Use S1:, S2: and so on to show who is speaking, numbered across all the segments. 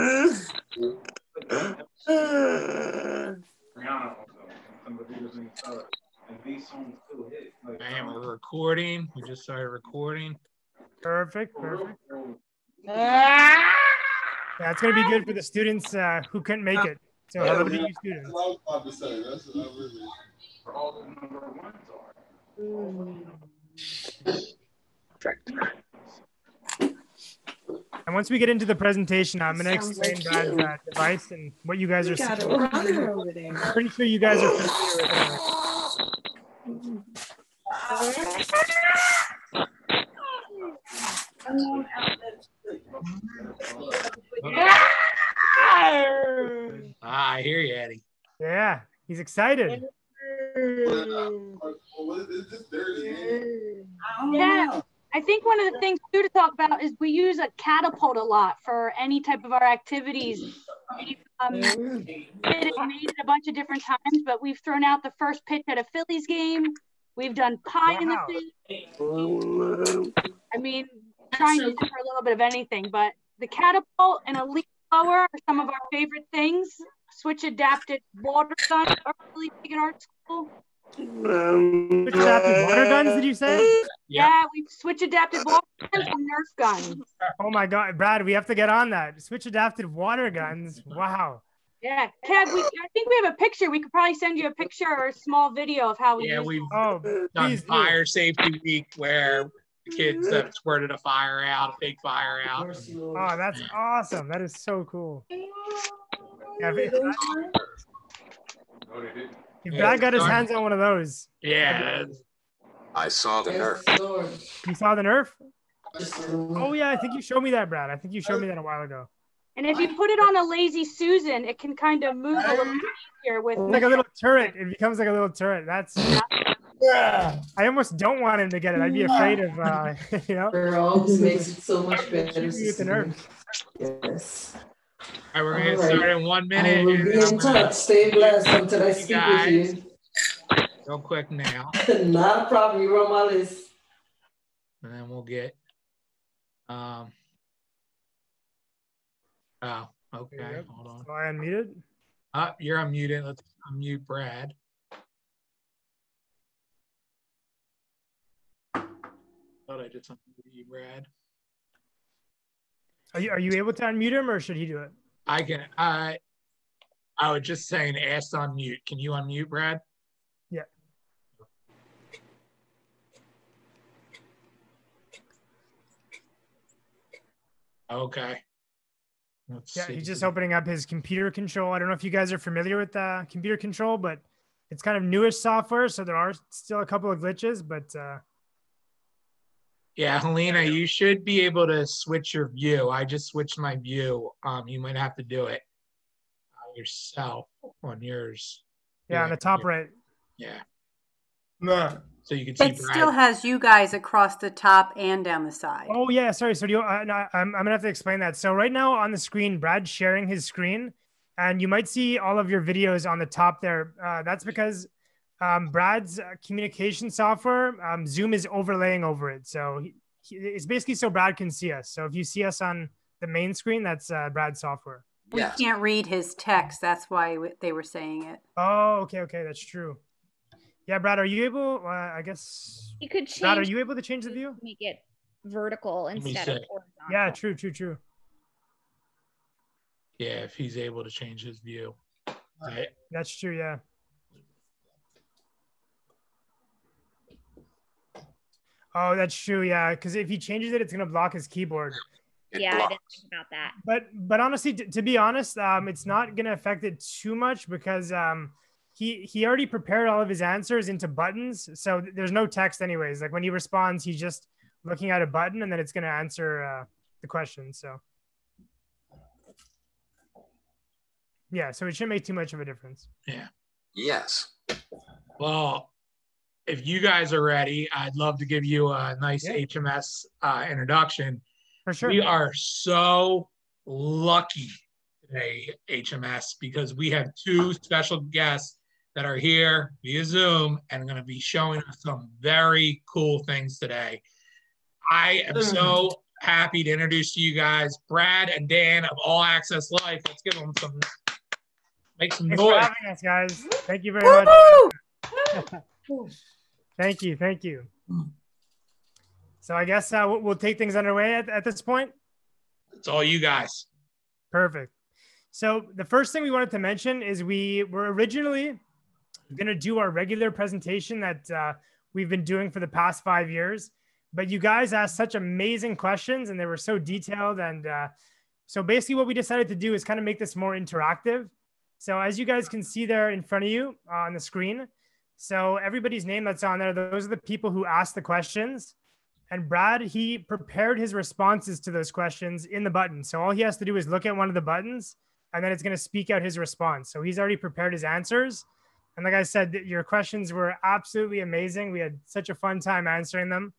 S1: Rihanna also. Some of the videos in the and these songs still hit. Like,
S2: Man, we're recording. We just started recording.
S3: Perfect, perfect. Yeah, it's gonna be good for the students uh, who couldn't make it. So hello to you students.
S4: That's what I was about to say. That's what I really.
S1: for all the number ones are.
S3: And once we get into the presentation, I'm gonna explain
S5: like
S3: Brad's uh, device and what you guys are
S5: Got
S3: seeing.
S5: over there.
S3: I'm pretty sure you guys are familiar with it.
S2: Ah, I hear you, Eddie.
S3: Yeah, he's excited.
S4: What is this dirty game?
S6: Yeah, I think one of the things too to talk about is we use a catapult a lot for any type of our activities. We've um, made it a bunch of different times, but we've thrown out the first pitch at a Phillies game. We've done pie in the
S3: Wow.
S6: field. I mean, trying to do for a little bit of anything, but the catapult and a leaf blower are some of our favorite things. Switch adapted water guns are really big in art school.
S3: Which adapted water guns did you say?
S2: Yeah.
S6: Yeah, we switch adapted water guns and Nerf guns.
S3: Oh my god, Brad, we have to get on that. Switch adapted water guns. Wow.
S6: Yeah, Kev, we, I think we have a picture. We could probably send you a picture or a small video of how we
S2: Yeah,
S6: use
S2: we've
S3: Oh,
S2: done
S3: please do.
S2: fire safety week where the kids have squirted a fire out, a fake fire out.
S3: Oh, that's awesome. That is so cool. Yeah, if, if,
S1: No, they didn't.
S3: if Brad got his hands on one of those,
S2: Yeah,
S7: I saw the Nerf.
S3: you saw the Nerf? Oh yeah, I think you showed me that, Brad. I think you showed me that a while ago.
S6: And if you put it on a lazy Susan, it can kind of move a little easier with
S3: like a little turret. It becomes like a little turret. That's. I almost don't want him to get it. I'd be afraid of, uh, you know.
S5: Girls makes it so much better.
S3: Shoot me with the Nerf.
S5: Yes.
S2: All right, we're gonna
S5: All right.
S2: start in one
S5: I
S2: minute.
S5: will be in touch. Stay blessed until I
S2: You
S5: speak with you.
S2: Real quick now,
S5: you. Not a problem. You're on my list.
S2: and then we'll get. Um. Oh, okay.
S3: Yep.
S2: Hold on.
S3: Am I unmuted?
S2: Uh, you're unmuted. Let's unmute Brad. Thought I did something with you, Brad.
S3: Are you, are you able to unmute him or should he do it?
S2: I can. I. I was just saying, ask to unmute. Can you unmute, Brad?
S3: Yeah.
S2: Okay. Let's
S3: Yeah,
S2: see.
S3: he's just opening up his computer control. I don't know if you guys are familiar with uh, computer control, but it's kind of newish software, so there are still a couple of glitches. But uh,
S2: Yeah, Helena, you should be able to switch your view. I just switched my view. Um, you might have to do it uh, yourself on yours.
S3: yeah, on the top right.
S2: Yeah.
S4: Nah.
S2: So you can see
S8: It
S2: Brad.
S8: still has you guys across the top and down the side.
S3: Oh yeah, sorry. So do you, uh, no, I'm I'm gonna have to explain that. So right now on the screen, Brad's sharing his screen, and you might see all of your videos on the top there. Uh, that's because um, Brad's uh, communication software, um, Zoom is overlaying over it. So he, he, it's basically so Brad can see us. So if you see us on the main screen, that's uh, Brad's software.
S8: We can't read his text. That's why they were saying it.
S3: Oh, okay, okay, that's true. Yeah, Brad, are you able? Uh, I guess.
S9: You could change.
S3: Brad, are you able to change the view?
S9: Make it vertical instead of
S2: see.
S9: horizontal.
S3: Yeah, true, true, true.
S2: Yeah, if he's able to change his view. Right.
S3: That's true. Yeah. Oh, that's true. Yeah, because if he changes it, it's gonna block his keyboard.
S7: It
S9: yeah, I didn't think about that.
S3: But but honestly, t- to be honest, um, it's not gonna affect it too much because um, he he already prepared all of his answers into buttons, so th- there's no text anyways. Like when he responds, he's just looking at a button, and then it's gonna answer uh, the question. So yeah, so it shouldn't make too much of a difference.
S2: Yeah.
S7: Yes.
S2: Well, if you guys are ready, I'd love to give you a nice
S3: Yeah.
S2: HMS uh, introduction.
S3: For sure.
S2: We are so lucky today, HMS, because we have two special guests that are here via Zoom and going to be showing us some very cool things today. I am so happy to introduce to you guys Brad and Dan of All Access Life. Let's give them some, make some
S3: Thanks for
S2: noise.
S3: having us, guys. Thank you very much. thank you. Thank you. So I guess uh, we'll, we'll take things underway at, at this point.
S2: It's all you guys.
S3: Perfect. So the first thing we wanted to mention is we were originally going to do our regular presentation that uh, we've been doing for the past five years, but you guys asked such amazing questions and they were so detailed. And uh, so basically, what we decided to do is kind of make this more interactive. So as you guys can see there in front of you uh, on the screen, so everybody's name that's on there, those are the people who asked the questions. And Brad, he prepared his responses to those questions in the button. So all he has to do is look at one of the buttons and then it's going to speak out his response. So he's already prepared his answers. And like I said, your questions were absolutely amazing. We had such a fun time answering them.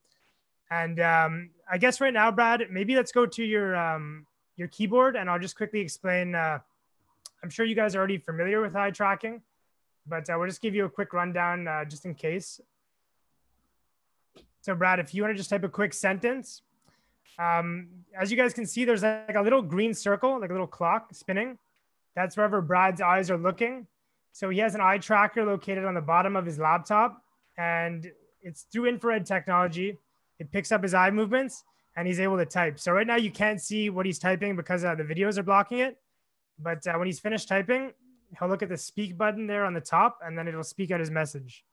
S3: And um, I guess right now, Brad, maybe let's go to your um, your keyboard, and I'll just quickly explain. Uh, I'm sure you guys are already familiar with eye tracking, but uh, we'll just give you a quick rundown uh, just in case. So, Brad, if you want to just type a quick sentence, um, as you guys can see, there's like a little green circle, like a little clock spinning. That's wherever Brad's eyes are looking. So he has an eye tracker located on the bottom of his laptop, and it's through infrared technology. It picks up his eye movements, and he's able to type. So right now you can't see what he's typing because uh, the videos are blocking it. But uh, when he's finished typing, he'll look at the speak button there on the top, and then it'll speak out his message.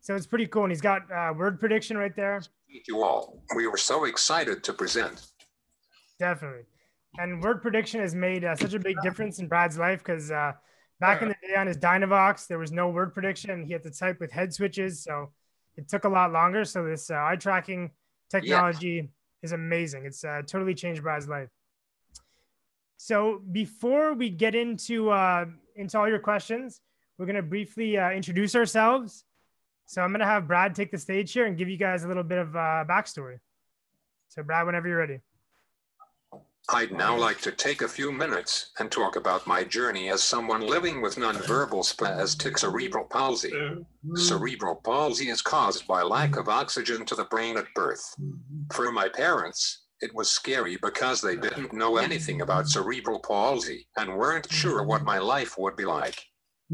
S3: So it's pretty cool. And he's got uh, word prediction right there.
S7: Thank you all. We were so excited to present.
S3: Definitely. And word prediction has made uh, such a big difference in Brad's life because uh, back in the day on his Dynavox, there was no word prediction. He had to type with head switches. So it took a lot longer. So this uh, eye tracking technology is amazing. It's uh, totally changed Brad's life. So before we get into uh, into all your questions, we're going to briefly uh, introduce ourselves. So I'm going to have Brad take the stage here and give you guys a little bit of uh, backstory. So Brad, whenever you're ready.
S7: I'd now like to take a few minutes and talk about my journey as someone living with nonverbal spastic cerebral palsy. Cerebral palsy is caused by lack of oxygen to the brain at birth. For my parents, it was scary because they didn't know anything about cerebral palsy and weren't mm. sure what my life would be like.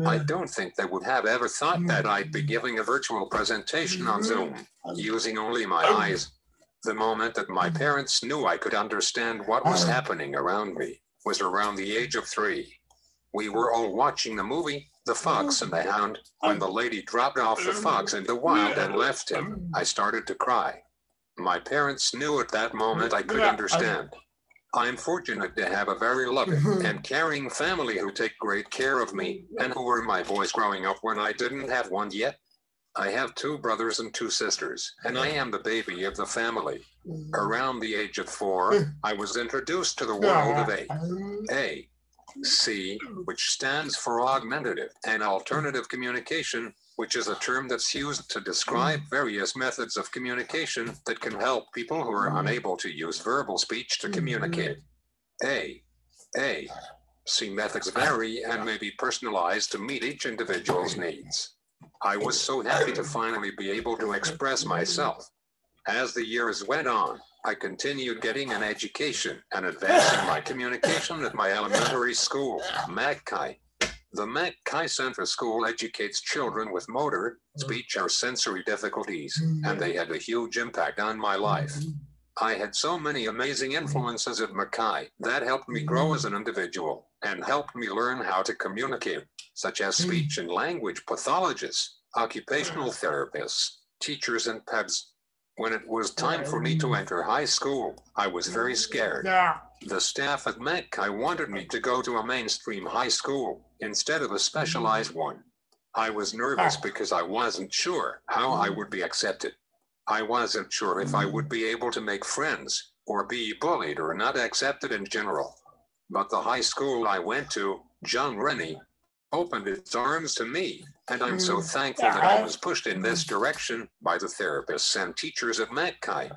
S7: I don't think they would have ever thought that mm. I'd be giving a virtual presentation on Zoom mm. using only my oh. eyes. The moment that my parents knew I could understand what was oh. happening around me was around the age of three. We were all watching the movie The Fox and the Hound. When the lady dropped off the fox in the wild and left him, I started to cry. My parents knew at that moment I could understand. I'm fortunate to have a very loving mm-hmm. and caring family who take great care of me and who were my boys growing up when I didn't have one yet. I have two brothers and two sisters, and I am the baby of the family. Mm-hmm. Around the age of four, hmm. I was introduced to the world of A. A. C, which stands for augmentative and alternative communication, which is a term that's used to describe mm. various methods of communication that can help people who are mm. unable to use verbal speech to mm-hmm. communicate. A. A. C methods vary and may be personalized to meet each individual's needs. I was so happy to finally be able to express myself. As the years went on, I continued getting an education and advancing my communication at my elementary school, MacKay. The MacKay Center School educates children with motor, mm. speech, or sensory difficulties, mm. and they had a huge impact on my life. Mm. I had so many amazing influences at Mackay that helped me grow as an individual and helped me learn how to communicate, such as speech and language pathologists, occupational therapists, teachers, and pets. When it was time for me to enter high school, I was very scared. The staff at Mackay wanted me to go to a mainstream high school instead of a specialized one. I was nervous ah. because I wasn't sure how I would be accepted. I wasn't sure if I would be able to make friends or be bullied or not accepted in general. But the high school I went to, John Rennie, opened its arms to me, and I'm so mm. thankful that I was pushed in this direction by the therapists and teachers at Mackay.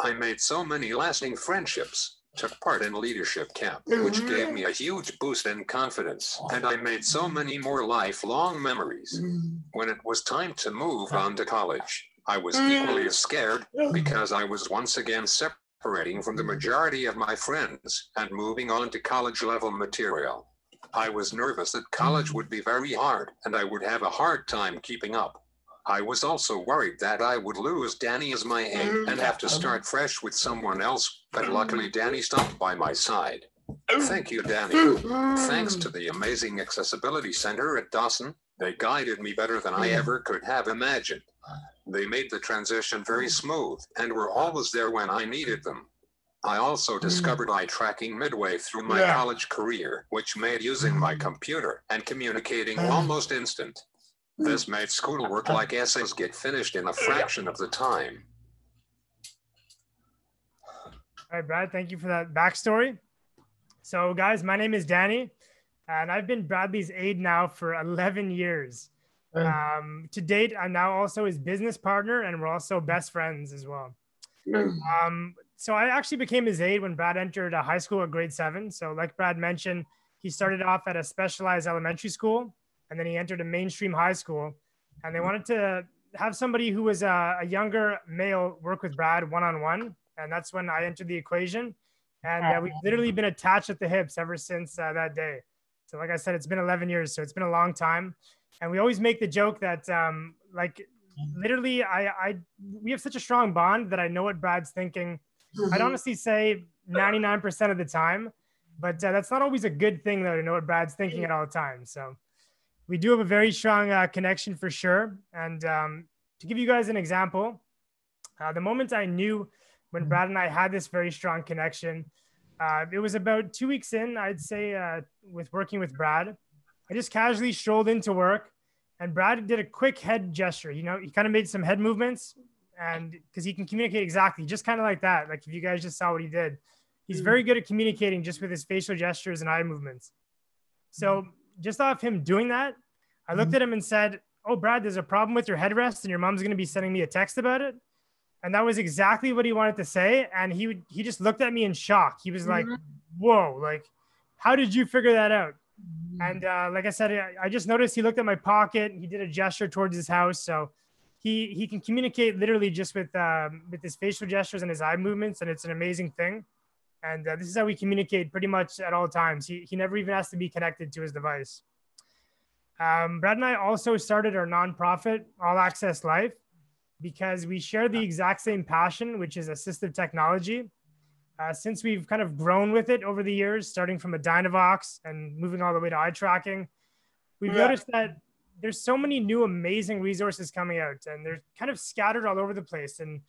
S7: I made so many lasting friendships, took part in leadership camp, which gave me a huge boost in confidence, and I made so many more lifelong memories. Mm. When it was time to move on to college, I was mm. equally as scared because I was once again separating from the majority of my friends and moving on to college level material. I was nervous that college mm. would be very hard and I would have a hard time keeping up. I was also worried that I would lose Danny as my aide oh, and have to um, start fresh with someone else, but luckily um, Danny stopped by my side. Oh, Thank you, Danny. Thanks to um. the amazing Accessibility Center at Dawson, they guided me better than I ever could have imagined. They made the transition very smooth and were always there when I needed them. I also mm. discovered eye tracking midway through my
S4: Yeah.
S7: college career, which made using my computer and communicating mm. almost instant. This made schoolwork like essays get finished in a fraction of the time.
S3: All right, Brad, thank you for that backstory. So, guys, my name is Danny, and I've been Bradley's aide now for 11 years. Um, to date, I'm now also his business partner, and we're also best friends as well. Um, so, I actually became his aide when Brad entered uh, high school at grade seven. So, like Brad mentioned, he started off at a specialized elementary school, and then he entered a mainstream high school. And they wanted to have somebody who was a, a younger male work with Brad one on one. And that's when I entered the equation. And uh, we've literally been attached at the hips ever since uh, that day. So, like I said, it's been 11 years. So, it's been a long time. And we always make the joke that, um, like, literally, I, I, we have such a strong bond that I know what Brad's thinking. I'd honestly say 99% of the time, but uh, that's not always a good thing, though, to know what Brad's thinking at all times. So, we do have a very strong uh, connection for sure. And um, to give you guys an example, uh, the moment I knew when Brad and I had this very strong connection, uh, it was about two weeks in, I'd say, uh, with working with Brad. I just casually strolled into work, and Brad did a quick head gesture. You know, he kind of made some head movements, and because he can communicate exactly, just kind of like that. Like if you guys just saw what he did, he's very good at communicating just with his facial gestures and eye movements. So just off him doing that, I looked at him and said, "Oh, Brad, there's a problem with your headrest, and your mom's going to be sending me a text about it." And that was exactly what he wanted to say. And he would, he just looked at me in shock. He was like, "Whoa! Like, how did you figure that out?" And uh, like I said, I, I just noticed he looked at my pocket. He did a gesture towards his house. So he he can communicate literally just with um, with his facial gestures and his eye movements, and it's an amazing thing. And uh, this is how we communicate pretty much at all times. He he never even has to be connected to his device. Um, Brad and I also started our nonprofit, All Access Life, because we share the exact same passion, which is assistive technology. Uh, since we've kind of grown with it over the years, starting from a Dynavox and moving all the way to eye tracking, we've
S4: Yeah.
S3: noticed that there's so many new amazing resources coming out and they're kind of scattered all over the place. And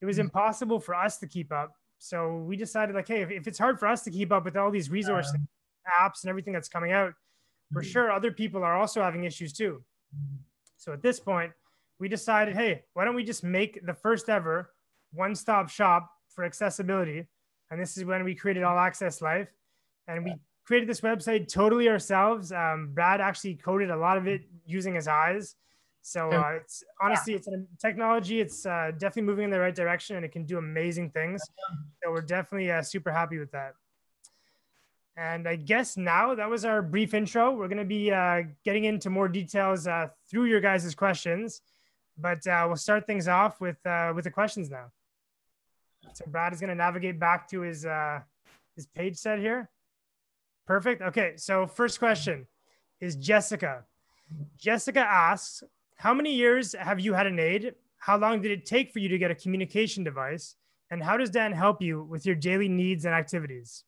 S3: it was impossible for us to keep up. So we decided, like, hey, if, if it's hard for us to keep up with all these resources, apps, and everything that's coming out, for sure other people are also having issues too. So at this point, we decided, hey, why don't we just make the first ever one stop shop for accessibility? And this is when we created All Access Life. And we created this website totally ourselves. Um, Brad actually coded a lot of it using his eyes. So uh, it's honestly, it's a technology. It's uh, definitely moving in the right direction, and it can do amazing things. So we're definitely uh, super happy with that. And I guess now that was our brief intro. We're going to be uh, getting into more details uh, through your guys' questions, but uh, we'll start things off with uh, with the questions now. So Brad is going to navigate back to his uh, his page set here. Perfect. Okay. So first question is Jessica. Jessica asks, "How many years have you had an aide? How long did it take for you to get a communication device? And how does Dan help you with your daily needs and activities?"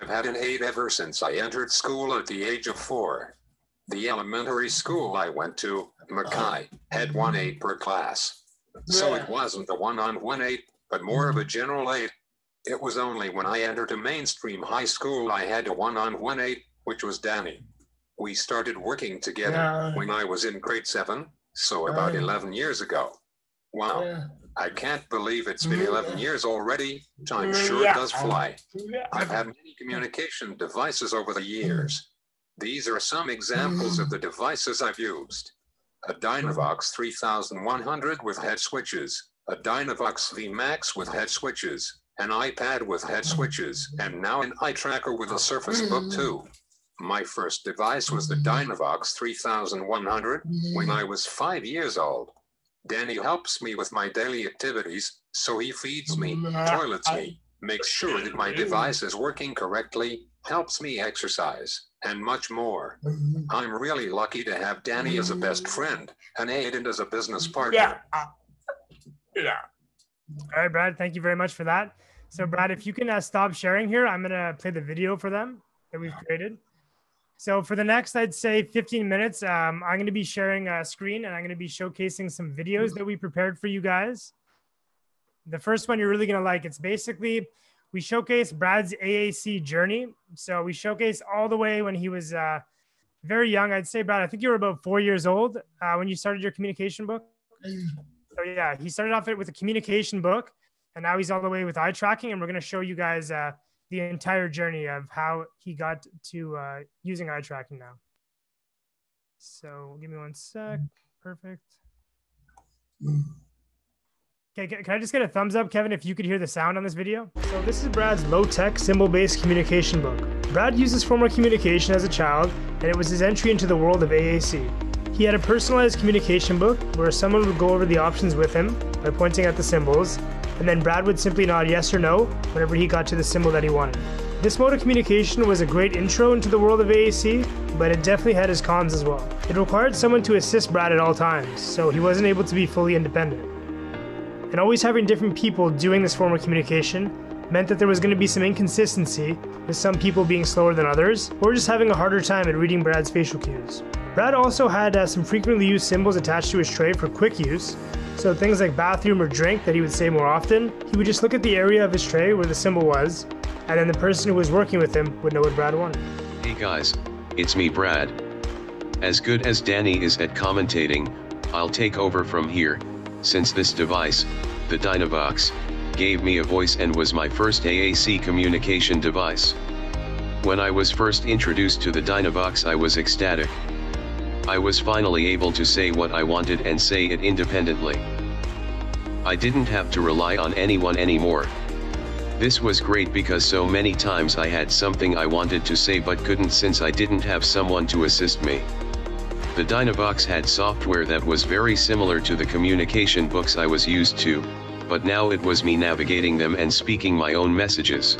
S7: I've had an aide ever since I entered school at the age of four. The elementary school I went to, Mackay, had one aide per class. So it wasn't a one on one aide, but more of a general aide. It was only when I entered a mainstream high school I had a one on one aide, which was Danny. We started working together
S4: Yeah.
S7: when I was in grade seven, so about
S4: Yeah.
S7: 11 years ago. Wow, I can't believe it's been mm-hmm. 11 years already. Time mm, sure
S4: Yeah.
S7: does fly. I've had many communication devices over the mm. years. These are some examples of mm. the devices I've used. A Dynavox 3100 with head switches, a Dynavox VMAX with head switches, an iPad with head switches, and now an eye tracker with a Surface Book 2. My first device was the Dynavox 3100 when mm-hmm. I was five years old. Danny helps me with my daily activities, so he feeds me, mm-hmm. toilets me, makes sure that my device is working correctly, helps me exercise, and much more. Mm-hmm. I'm really lucky to have Danny as a best friend an aide, and as a business partner.
S4: Uh, yeah.
S3: All right, Brad. Thank you very much for that. So, Brad, if you can uh, stop sharing here, I'm gonna play the video for them that we've created. So, for the next, I'd say 15 minutes, um, I'm gonna be sharing a screen and I'm gonna be showcasing some videos that we prepared for you guys. The first one you're really gonna like. It's basically we showcase Brad's AAC journey. So we showcase all the way when he was uh, very young. I'd say, Brad, I think you were about four years old uh, when you started your communication book. So yeah, he started off it with a communication book, and now he's all the way with eye tracking. And we're going to show you guys uh, the entire journey of how he got to uh, using eye tracking now. So give me one sec. Perfect. Okay, can I just get a thumbs up, Kevin, if you could hear the sound on this video? So this is Brad's low-tech symbol-based communication book. Brad used this form of communication as a child, and it was his entry into the world of AAC. He had a personalized communication book where someone would go over the options with him by pointing at the symbols, and then Brad would simply nod yes or no whenever he got to the symbol that he wanted. This mode of communication was a great intro into the world of AAC, but it definitely had its cons as well. It required someone to assist Brad at all times, so he wasn't able to be fully independent. And always having different people doing this form of communication meant that there was going to be some inconsistency, with some people being slower than others, or just having a harder time at reading Brad's facial cues. Brad also had uh, some frequently used symbols attached to his tray for quick use, so things like bathroom or drink that he would say more often, he would just look at the area of his tray where the symbol was, and then the person who was working with him would know what Brad wanted.
S10: Hey guys, it's me Brad. As good as Danny is at commentating, I'll take over from here, since this device, the Dynavox, gave me a voice and was my first AAC communication device. When I was first introduced to the Dynavox I was ecstatic. I was finally able to say what I wanted and say it independently. I didn't have to rely on anyone anymore. This was great because so many times I had something I wanted to say but couldn't since I didn't have someone to assist me. The Dynavox had software that was very similar to the communication books I was used to, but now it was me navigating them and speaking my own messages.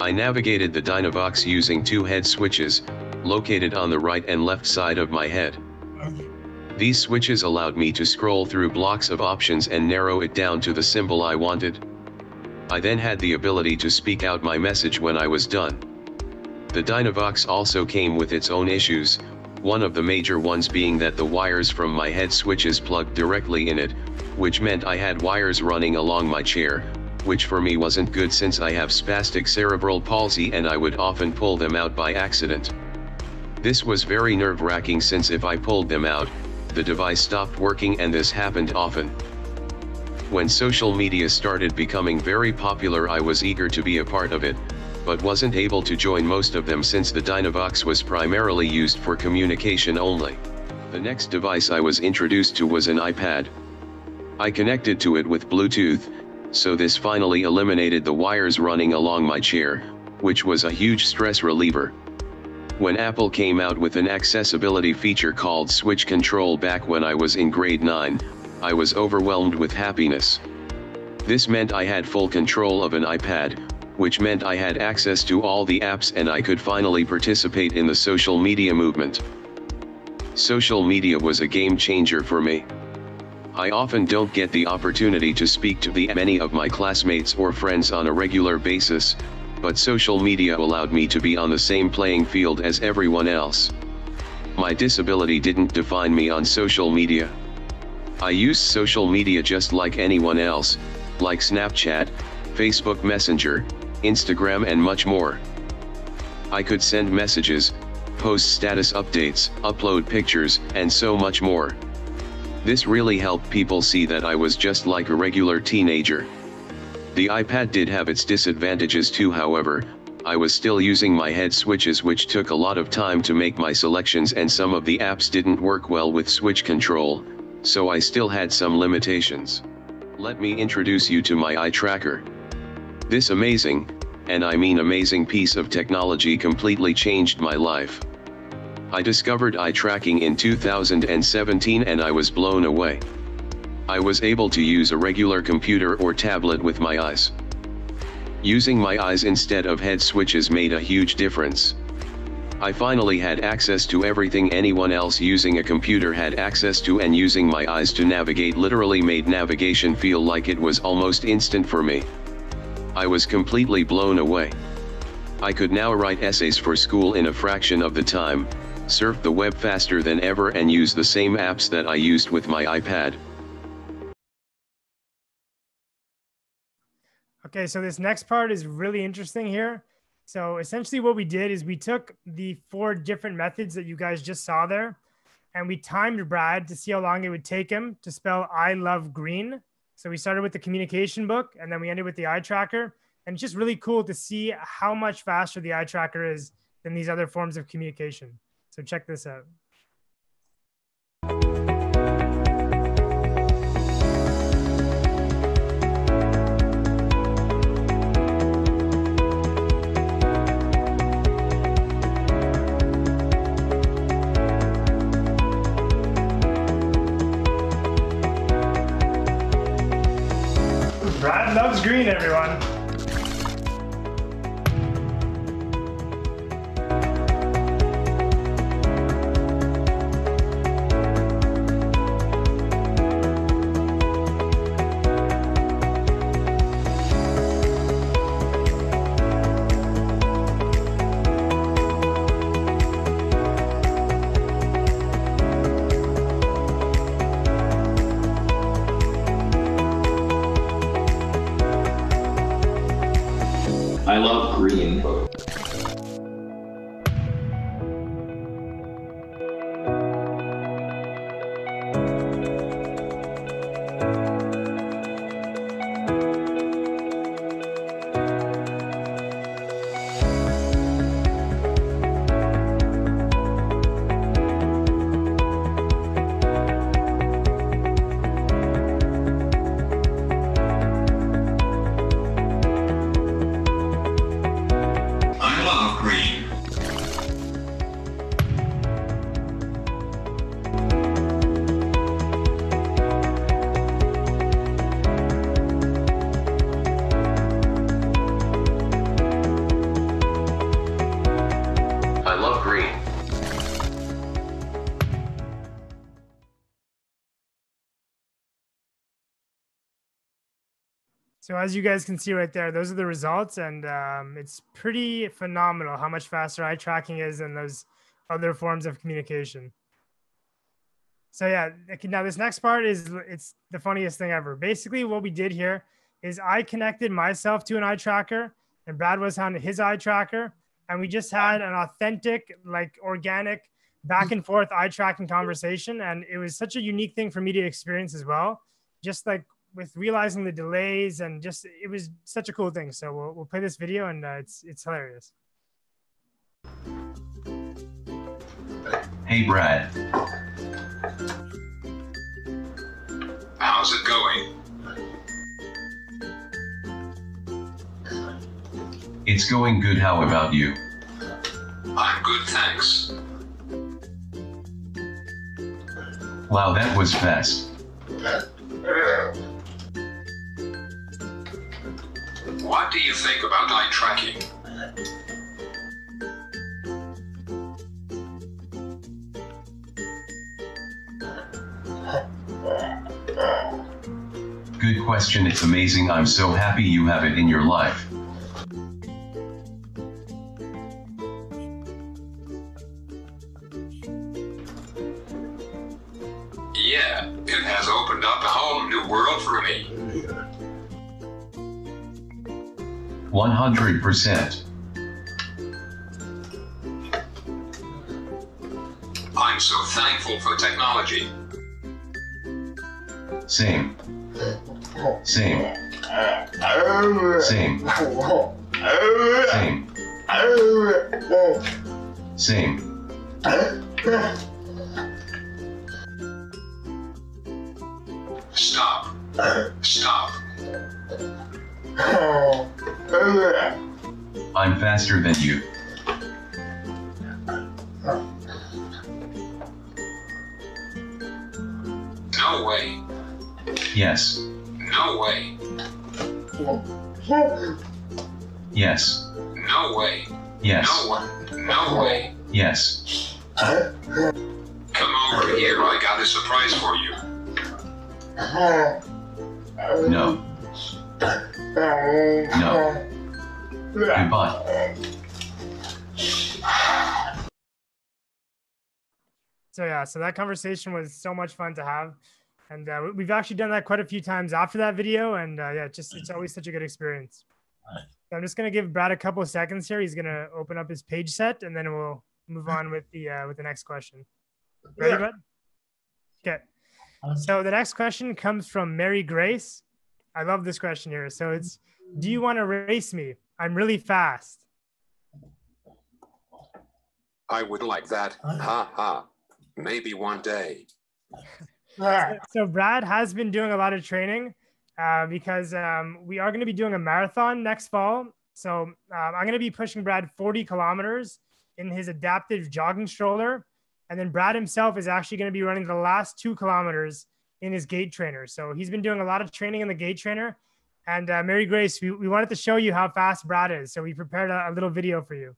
S10: I navigated the Dynavox using two head switches, located on the right and left side of my head. These switches allowed me to scroll through blocks of options and narrow it down to the symbol I wanted. I then had the ability to speak out my message when I was done. The Dynavox also came with its own issues, one of the major ones being that the wires from my head switches plugged directly in it, which meant I had wires running along my chair, which for me wasn't good since I have spastic cerebral palsy and I would often pull them out by accident. This was very nerve-wracking since if I pulled them out, the device stopped working and this happened often. When social media started becoming very popular I was eager to be a part of it, but wasn't able to join most of them since the Dynavox was primarily used for communication only. The next device I was introduced to was an iPad. I connected to it with Bluetooth, so this finally eliminated the wires running along my chair, which was a huge stress reliever. When Apple came out with an accessibility feature called Switch Control back when I was in grade 9, I was overwhelmed with happiness. This meant I had full control of an iPad, which meant I had access to all the apps and I could finally participate in the social media movement. Social media was a game changer for me. I often don't get the opportunity to speak to the many of my classmates or friends on a regular basis, but social media allowed me to be on the same playing field as everyone else. My disability didn't define me on social media. I use social media just like anyone else, like Snapchat, Facebook Messenger, Instagram and much more. I could send messages, post status updates, upload pictures, and so much more. This really helped people see that I was just like a regular teenager. The iPad did have its disadvantages too however, I was still using my head switches which took a lot of time to make my selections and some of the apps didn't work well with switch control, so I still had some limitations. Let me introduce you to my eye tracker. This amazing, and I mean amazing piece of technology completely changed my life. I discovered eye tracking in 2017 and I was blown away. I was able to use a regular computer or tablet with my eyes. Using my eyes instead of head switches made a huge difference. I finally had access to everything anyone else using a computer had access to and using my eyes to navigate literally made navigation feel like it was almost instant for me. I was completely blown away. I could now write essays for school in a fraction of the time, surf the web faster than ever and use the same apps that I used with my iPad.
S3: Okay, so this next part is really interesting here. So essentially what we did is we took the four different methods that you guys just saw there and we timed Brad to see how long it would take him to spell I love green. So we started with the communication book and then we ended with the eye tracker. And it's just really cool to see how much faster the eye tracker is than these other forms of communication. So check this out. Brad loves green, everyone. So as you guys can see right there, those are the results, and um, it's pretty phenomenal how much faster eye tracking is than those other forms of communication. So yeah, now this next part is it's the funniest thing ever. Basically, what we did here is I connected myself to an eye tracker, and Brad was on his eye tracker, and we just had an authentic, like organic, back and forth eye tracking conversation, and it was such a unique thing for me to experience as well. Just like with realizing the delays and just it was such a cool thing. So we'll, we'll play this video and uh, it's it's hilarious.
S10: Hey Brad,
S7: How's it going?
S10: it's going good. How about you?
S7: I'm good, thanks.
S10: Wow, that was fast.
S7: What do you think about eye tracking?
S10: Good question. It's amazing. I'm so happy you have it in your life. 100%.
S7: I'm so thankful for technology.
S10: Same. Oh, oh, Same.
S7: Oh, Same. Surprise for you.
S10: No. No. Goodbye.
S3: So yeah, so that conversation was so much fun to have, and uh, we- we've actually done that quite a few times after that video, and uh, yeah, just it's always such a good experience. So I'm just gonna give Brad a couple of seconds here. He's gonna open up his page set, and then we'll move on with the uh, with the next question. Ready,
S4: Yeah.
S3: Brad? Okay. So the next question comes from Mary Grace. I love this question here. So it's, do you want to race me? I'm really fast.
S7: I would like that. Ha ha. Maybe one day.
S3: So Brad has been doing a lot of training uh, because um, we are going to be doing a marathon next fall. So um, I'm going to be pushing Brad 40 kilometers in his adaptive jogging stroller, and then Brad himself is actually going to be running the last two kilometers in his gait trainer. So he's been doing a lot of training in the gait trainer. And uh, Mary Grace, we, we wanted to show you how fast Brad is, so we prepared a, a little video for you.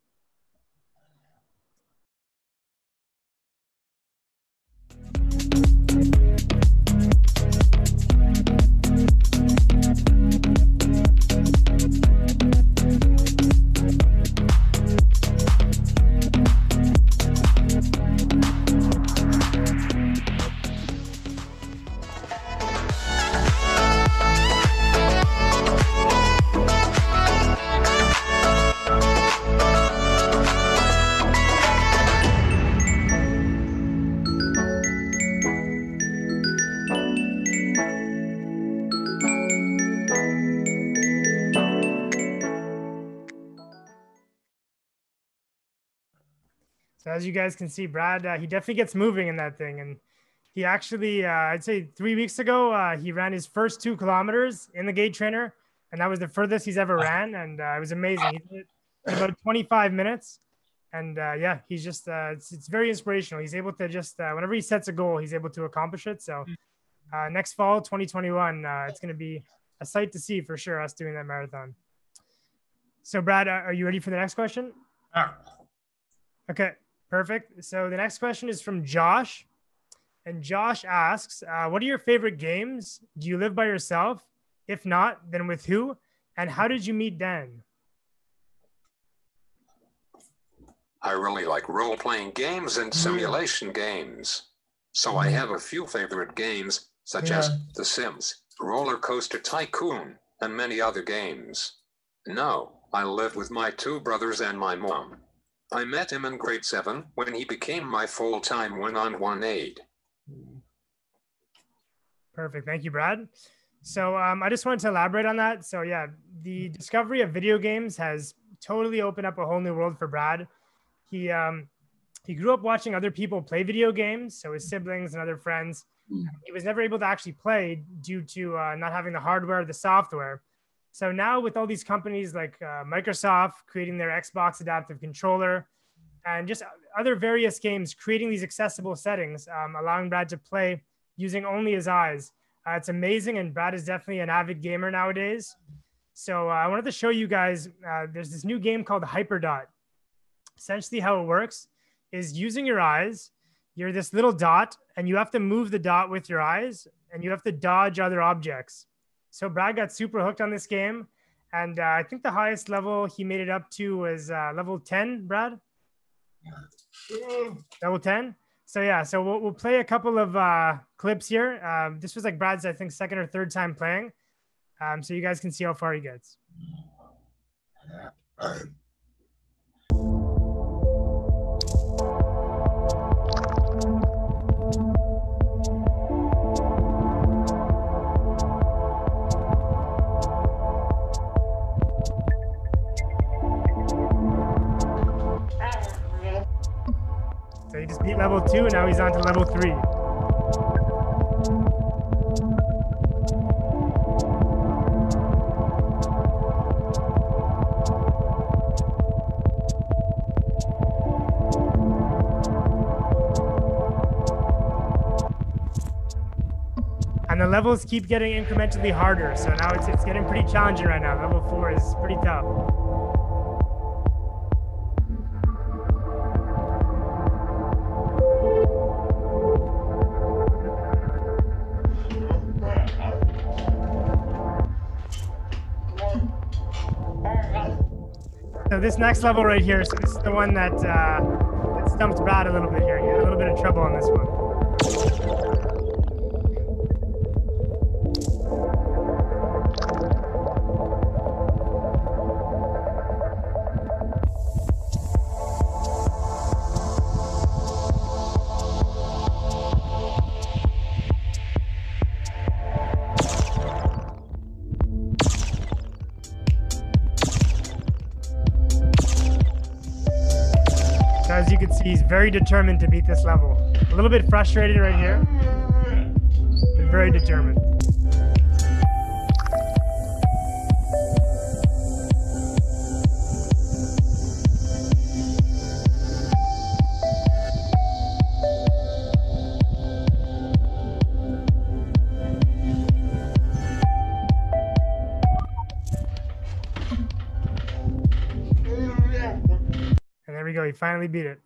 S3: So as you guys can see, Brad, uh, he definitely gets moving in that thing. And he actually, uh, I'd say three weeks ago, uh, he ran his first two kilometers in the gait trainer. And that was the furthest he's ever ran. And uh, it was amazing. He did it in about 25 minutes. And uh, yeah, he's just, uh, it's, it's very inspirational. He's able to just, uh, whenever he sets a goal, he's able to accomplish it. So uh, next fall, 2021, uh, it's going to be a sight to see for sure, us doing that marathon. So, Brad, are you ready for the next question? Okay, perfect. So the next question is from Josh. And Josh asks, uh, What are your favorite games? Do you live by yourself? If not, then with who? And how did you meet Dan?
S7: I really like role playing games and simulation games. So I have a few favorite games, such as The Sims, Roller Coaster Tycoon, and many other games. No, I live with my two brothers and my mom. I met him in grade 7 when he became my full time one on one aide.
S3: Perfect. Thank you, Brad. So um, I just wanted to elaborate on that. So yeah, the discovery of video games has totally opened up a whole new world for Brad. He um, he grew up watching other people play video games, so his siblings and other friends. He was never able to actually play due to uh, not having the hardware, or the software. So now with all these companies like uh, Microsoft creating their Xbox adaptive controller, and just other various games creating these accessible settings, um, allowing Brad to play using only his eyes. Uh, it's amazing, and Brad is definitely an avid gamer nowadays. So uh, I wanted to show you guys. Uh, there's this new game called Hyperdot. Essentially, how it works is using your eyes. You're this little dot, and you have to move the dot with your eyes, and you have to dodge other objects. So Brad got super hooked on this game, and uh, I think the highest level he made it up to was uh, level 10. Brad, level 10. So yeah, so we'll, we'll play a couple of uh, clips here. Um, this was like Brad's, I think, second or third time playing, um, so you guys can see how far he gets. So just beat level two, and now he's on to level three. And the levels keep getting incrementally harder, so now it's, it's getting pretty challenging right now. Level four is pretty tough. So this next level right here, so this is the one that, uh, stumps Brad a little bit here. He had a little bit of trouble on this one. He's very determined to beat this level. A little bit frustrated right here, very determined. And there we go. He finally beat it.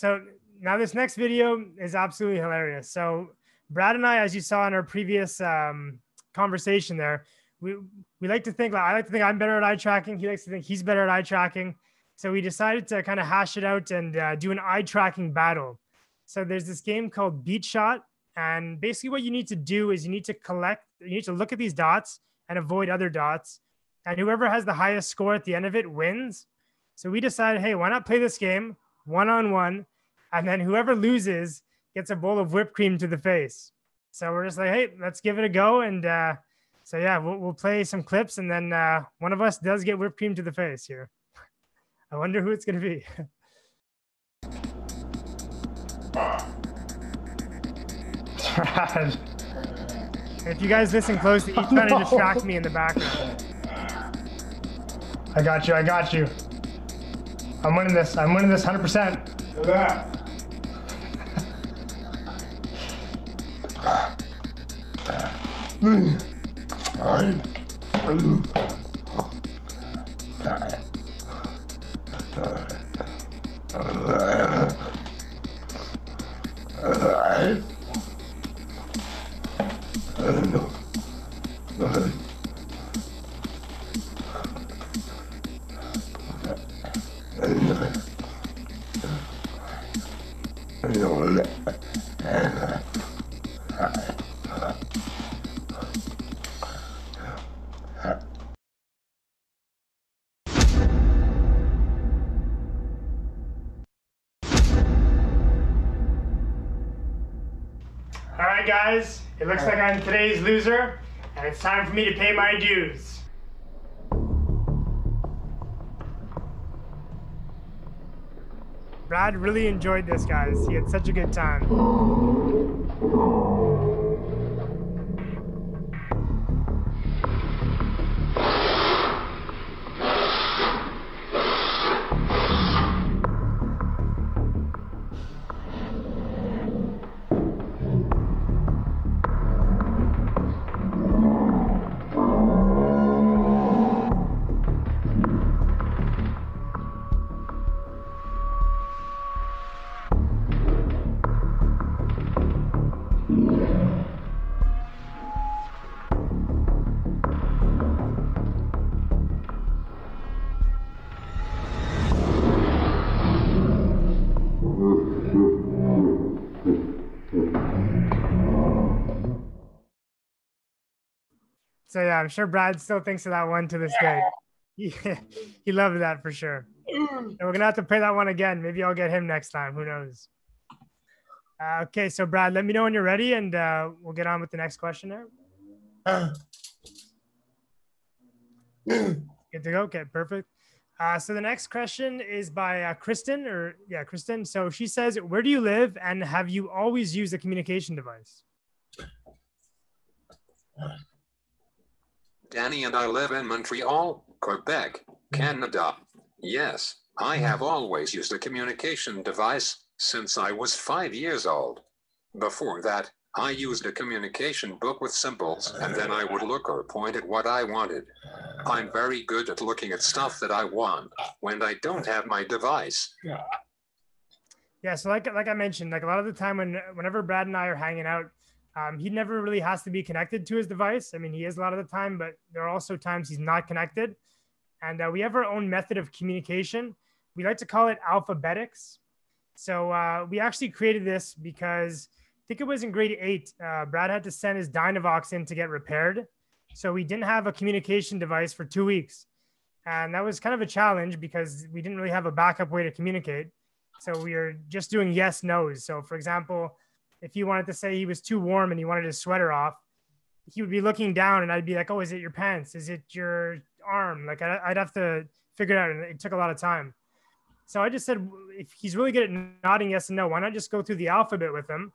S3: So now this next video is absolutely hilarious. So Brad and I, as you saw in our previous um, conversation there, we, we like to think, I like to think I'm better at eye tracking. He likes to think he's better at eye tracking. So we decided to kind of hash it out and uh, do an eye tracking battle. So there's this game called Beat Shot. And basically what you need to do is you need to collect, you need to look at these dots and avoid other dots. And whoever has the highest score at the end of it wins. So we decided, hey, why not play this game one on one? And then whoever loses gets a bowl of whipped cream to the face. So we're just like, hey, let's give it a go. And uh, so, yeah, we'll, we'll play some clips. And then uh, one of us does get whipped cream to the face here. I wonder who it's going to be. if you guys listen closely, he's trying to distract me in the background. I got you. I got you. I'm winning this. I'm winning this 100%.
S4: Look Yeah.
S3: All I'm today's loser, and it's time for me to pay my dues. Brad really enjoyed this, guys. He had such a good time. So yeah, I'm sure Brad still thinks of that one to this day. He, he loved that for sure. And we're gonna have to play that one again. Maybe I'll get him next time. Who knows? Uh, okay, so Brad, let me know when you're ready, and uh, we'll get on with the next question there. Good to go. Okay, perfect. Uh, so the next question is by uh, Kristen, or yeah, Kristen. So she says, "Where do you live, and have you always used a communication device?"
S7: Danny and I live in Montreal, Quebec, mm. Canada. Yes, I mm. have always used a communication device since I was five years old. Before that, I used a communication book with symbols, and then I would look or point at what I wanted. I'm very good at looking at stuff that I want when I don't have my device.
S2: Yeah.
S3: Yeah, so like like I mentioned, like a lot of the time when whenever Brad and I are hanging out, um, he never really has to be connected to his device. I mean, he is a lot of the time, but there are also times he's not connected. And uh, we have our own method of communication. We like to call it alphabetics. So uh, we actually created this because I think it was in grade eight. Uh, Brad had to send his Dynavox in to get repaired. So we didn't have a communication device for two weeks. And that was kind of a challenge because we didn't really have a backup way to communicate. So we were just doing yes, no's. So for example, if he wanted to say he was too warm and he wanted his sweater off, he would be looking down and I'd be like, oh, is it your pants? Is it your arm? Like I'd have to figure it out. And it took a lot of time. So I just said, if he's really good at nodding yes and no, why not just go through the alphabet with him?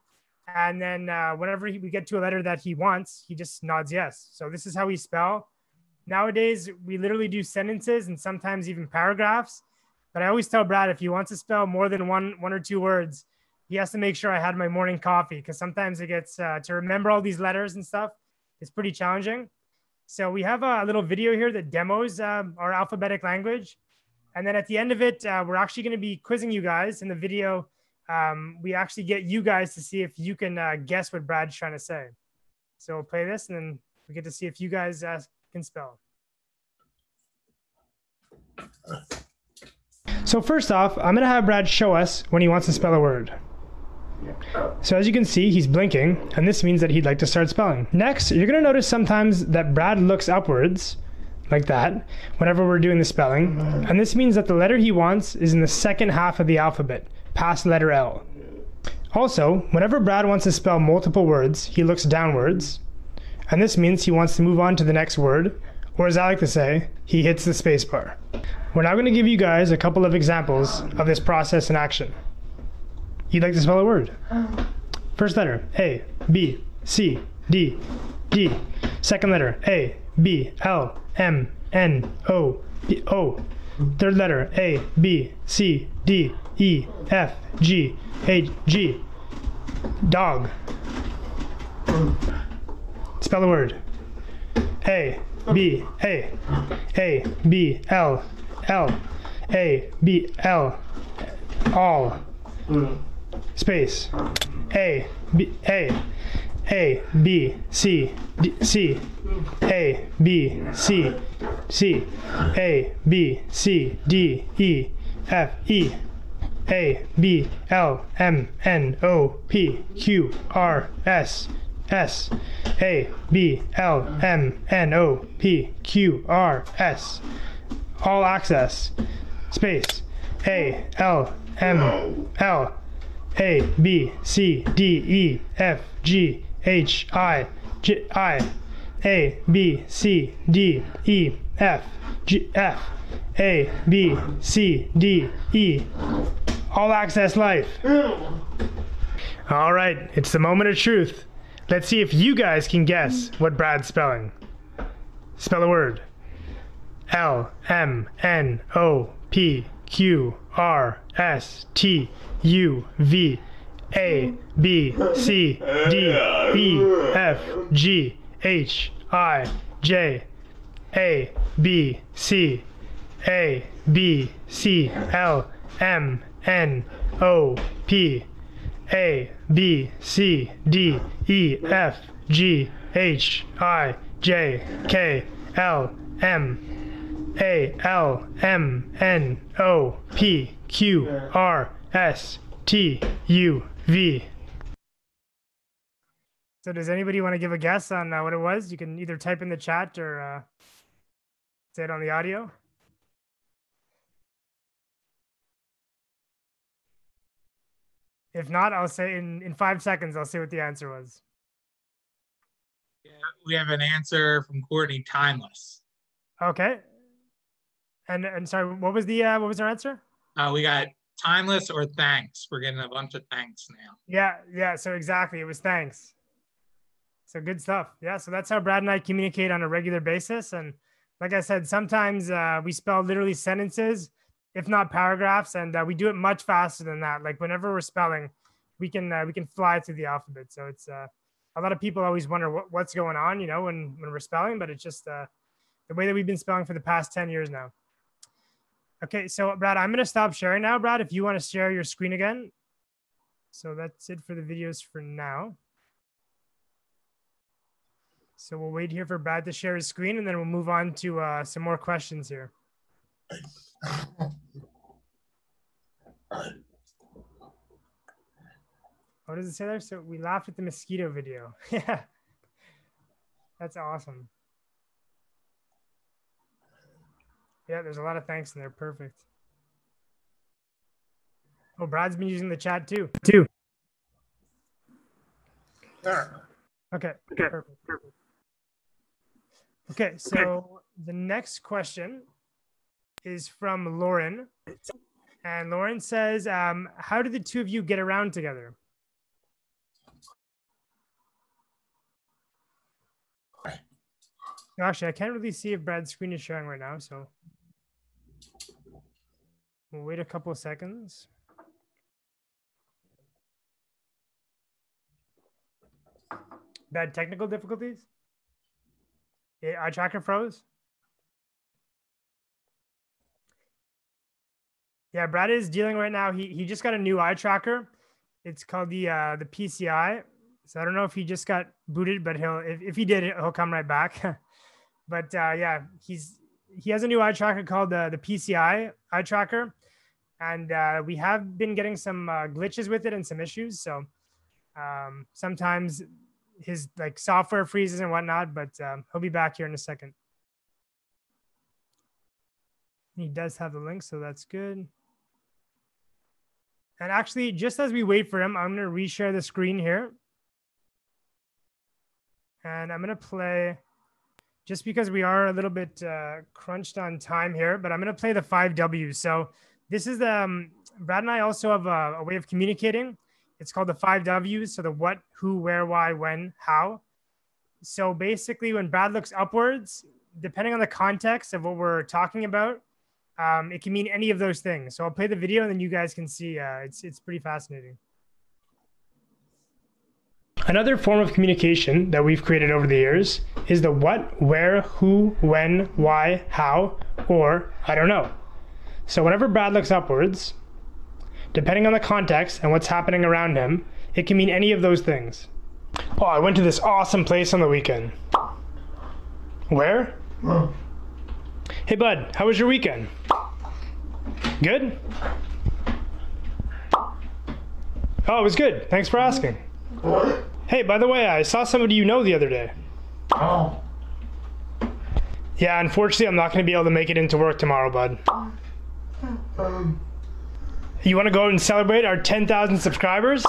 S3: And then uh, whenever he, we get to a letter that he wants, he just nods yes. So this is how we spell. Nowadays, we literally do sentences and sometimes even paragraphs. But I always tell Brad if he wants to spell more than one one or two words, he has to make sure I had my morning coffee because sometimes it gets uh, to remember all these letters and stuff. It's pretty challenging. So we have a little video here that demos uh, our alphabetic language. And then at the end of it, uh, we're actually going to be quizzing you guys in the video. Um, we actually get you guys to see if you can uh, guess what Brad's trying to say. So we'll play this and then we get to see if you guys uh, can spell. So first off, I'm going to have Brad show us when he wants to spell a word. So as you can see, he's blinking, and this means that he'd like to start spelling. Next, you're going to notice sometimes that Brad looks upwards, like that, whenever we're doing the spelling. And this means that the letter he wants is in the second half of the alphabet, past letter L. Also, whenever Brad wants to spell multiple words, he looks downwards. And this means he wants to move on to the next word, or as I like to say, he hits the spacebar. We're now going to give you guys a couple of examples of this process in action. You'd like to spell a word? Oh. First letter, A, B, C, D, D. Second letter, A, B, L, M, N, O, P, O. Third letter, A, B, C, D, E, F, G, H, G. Dog. Spell the word. A, B, A, A, B, L, L, A, B, L, all. Space. A, B, A, A, B, C, D, C, A, B, C, C, A, B, C, D, E, F, E, A, B, L, M, N, O, P, Q, R, S, S, A, B, L, M, N, O, P, Q, R, S. All access. Space. A, L, M, L, A, B, C, D, E, F, G, H, I, J, I, A, B, C, D, E, F, G, F, A, B, C, D, E. All access life. All right, it's the moment of truth. Let's see if you guys can guess what Brad's spelling. Spell a word. L M N O P Q R S T U V A B C D E F G H I J A B C A B C L M N O P A B C D E F G H I J K L M A L M N O P Q R S T U V. So, does anybody want to give a guess on uh, what it was? You can either type in the chat or uh, say it on the audio. If not, I'll say in, in five seconds, I'll say what the answer was.
S2: Yeah, we have an answer from Courtney Timeless.
S3: Okay. And and sorry, what was the uh, what was our answer?
S2: Uh, we got timeless or thanks. We're getting a bunch of thanks now.
S3: Yeah, yeah. So exactly, it was thanks. So good stuff. Yeah. So that's how Brad and I communicate on a regular basis. And like I said, sometimes uh, we spell literally sentences, if not paragraphs, and uh, we do it much faster than that. Like whenever we're spelling, we can uh, we can fly through the alphabet. So it's uh, a lot of people always wonder what, what's going on, you know, when, when we're spelling, but it's just uh, the way that we've been spelling for the past 10 years now. Okay, so Brad, I'm gonna stop sharing now, Brad, if you wanna share your screen again. So that's it for the videos for now. So we'll wait here for Brad to share his screen and then we'll move on to uh, some more questions here. What does it say there? So we laughed at the mosquito video. yeah. That's awesome. Yeah, there's a lot of thanks in there. Perfect. Oh, Brad's been using the chat too. Too. Okay. Okay. Perfect. Perfect. Okay. So the next question is from Lauren. And Lauren says, um, How did the two of you get around together? Actually, I can't really see if Brad's screen is showing right now, so we'll wait a couple of seconds. Bad technical difficulties? Eye tracker froze. Yeah, Brad is dealing right now. He he just got a new eye tracker. It's called the uh, the PCEye. So I don't know if he just got booted, but he'll if, if he did, he'll come right back. but uh, yeah, he's he has a new eye tracker called the the PCEye eye tracker, and uh, we have been getting some uh, glitches with it and some issues. So um, sometimes his like software freezes and whatnot, but um, he'll be back here in a second. He does have the link, so that's good. And actually, just as we wait for him, I'm going to reshare the screen here. And I'm going to play, just because we are a little bit uh, crunched on time here, but I'm going to play the five W's. So this is the, um, Brad and I also have a, a way of communicating. It's called the five W's. So the what, who, where, why, when, how. So basically, when Brad looks upwards, depending on the context of what we're talking about, um, it can mean any of those things. So I'll play the video and then you guys can see. Uh, it's it's pretty fascinating. Another form of communication that we've created over the years is the what, where, who, when, why, how, or I don't know. So whenever Brad looks upwards, depending on the context and what's happening around him, it can mean any of those things. Oh, I went to this awesome place on the weekend. Where? Hey, bud, how was your weekend? Good? Oh, it was good. Thanks for asking. Hey, by the way, I saw somebody you know the other day.
S4: Oh.
S3: Yeah, unfortunately, I'm not going to be able to make it into work tomorrow, bud. You want to go and celebrate our 10,000 subscribers?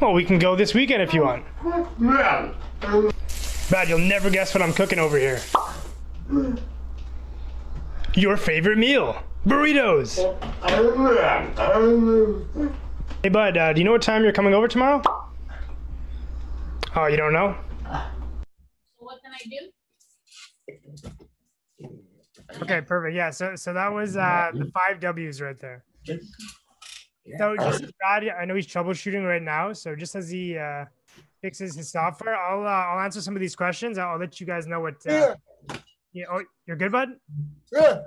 S3: Well, we can go this weekend if you want. Brad, you'll never guess what I'm cooking over here. Your favorite meal burritos. Hey, bud, uh, do you know what time you're coming over tomorrow? Oh, you don't know?
S11: What can I do?
S3: Okay, perfect. Yeah, so so that was uh, the five W's right there. So just Brad, I know he's troubleshooting right now. So just as he uh, fixes his software, I'll uh, I'll answer some of these questions. I'll, I'll let you guys know what. Uh, yeah. Oh, you're good, bud.
S4: Yeah.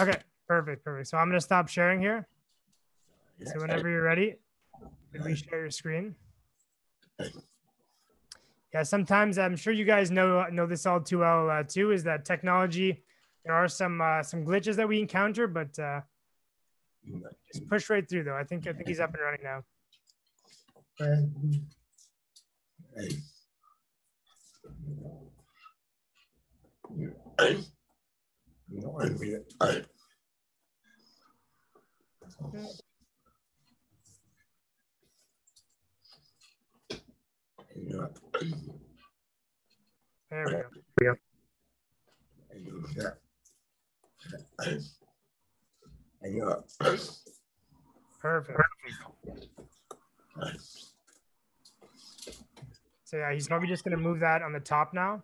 S3: Okay. Perfect. Perfect. So I'm gonna stop sharing here. So whenever you're ready, can we share your screen. Yeah. Sometimes I'm sure you guys know know this all too well uh, too. Is that technology? There are some uh, some glitches that we encounter, but uh, just push right through though. I think I think he's up and running now. There we go. Perfect. So yeah, he's probably just gonna move that on the top now.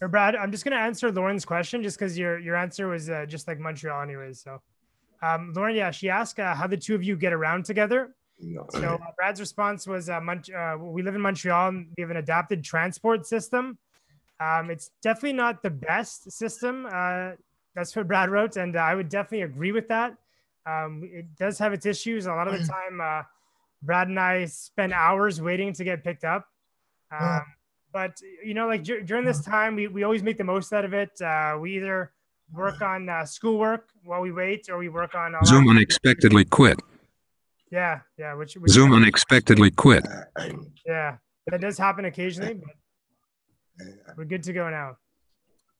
S3: Or Brad, I'm just gonna answer Lauren's question just because your your answer was uh, just like Montreal, anyways. So, um, Lauren, yeah, she asked uh, how the two of you get around together. So uh, Brad's response was, uh, Mon- uh, "We live in Montreal and we have an adapted transport system. Um, it's definitely not the best system." Uh, that's what Brad wrote, and I would definitely agree with that. Um, it does have its issues. A lot of the time, uh, Brad and I spend hours waiting to get picked up. Um, but you know, like dur- during this time, we, we always make the most out of it. Uh, we either work on uh, schoolwork while we wait, or we work on
S7: Zoom unexpectedly quit.
S3: Yeah, yeah, which, which
S7: Zoom unexpectedly quit.
S3: yeah, that does happen occasionally, but we're good to go now.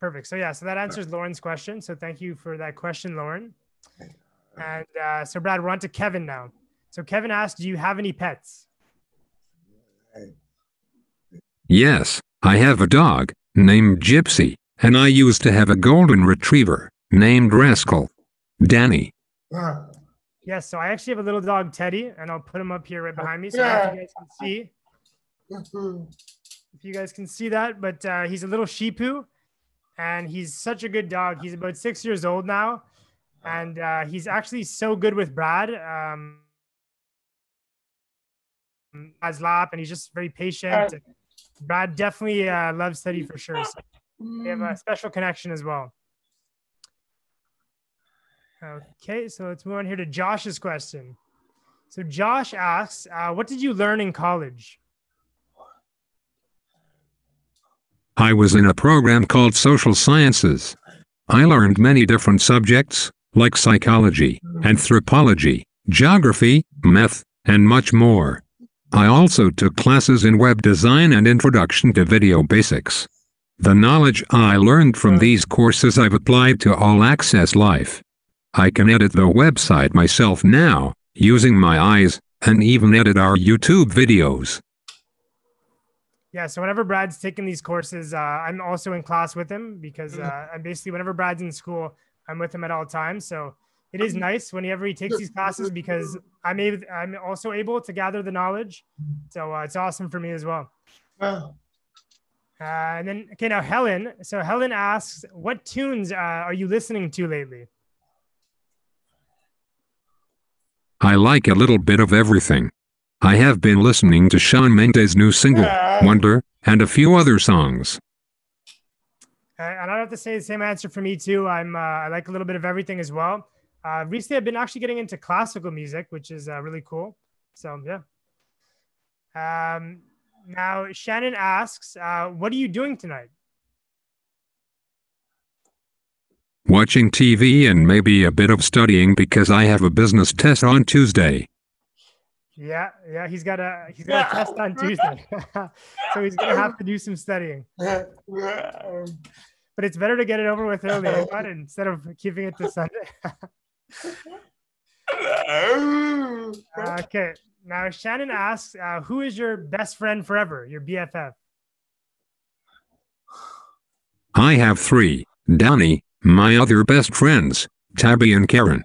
S3: Perfect. So yeah, so that answers Lauren's question. So thank you for that question, Lauren. And uh, so Brad, we're on to Kevin now. So Kevin asked, "Do you have any pets?"
S7: Yes, I have a dog named Gypsy, and I used to have a golden retriever named Rascal. Danny.
S3: Yes. So I actually have a little dog, Teddy, and I'll put him up here right behind me so that you guys can see. If you guys can see that, but uh, he's a little shih-poo, and he's such a good dog. He's about six years old now, and uh, he's actually so good with Brad. Um, as lap, and he's just very patient. Brad definitely uh, loves Teddy for sure. So we have a special connection as well. Okay, so let's move on here to Josh's question. So Josh asks, uh, "What did you learn in college?"
S7: I was in a program called Social Sciences. I learned many different subjects, like psychology, anthropology, geography, math, and much more. I also took classes in web design and introduction to video basics. The knowledge I learned from these courses I've applied to all access life. I can edit the website myself now, using my eyes, and even edit our YouTube videos.
S3: Yeah, so whenever Brad's taking these courses, uh, I'm also in class with him because uh, I'm basically whenever Brad's in school, I'm with him at all times. So it is nice whenever he takes these classes because I'm able, I'm also able to gather the knowledge. So uh, it's awesome for me as well. Uh, and then okay, now Helen. So Helen asks, what tunes uh, are you listening to lately?
S7: I like a little bit of everything. I have been listening to Shawn Mendes' new single, Wonder, and a few other songs.
S3: And I have to say the same answer for me too. I'm uh, I like a little bit of everything as well. Uh, recently, I've been actually getting into classical music, which is uh, really cool. So yeah. Um, now Shannon asks, uh, "What are you doing tonight?"
S7: Watching TV and maybe a bit of studying because I have a business test on Tuesday.
S3: Yeah, yeah, he's got a he's got a test on Tuesday, so he's gonna have to do some studying. But it's better to get it over with early I instead of keeping it to Sunday. okay, now Shannon asks, uh, "Who is your best friend forever? Your BFF?"
S7: I have three Danny, my other best friends, Tabby and Karen.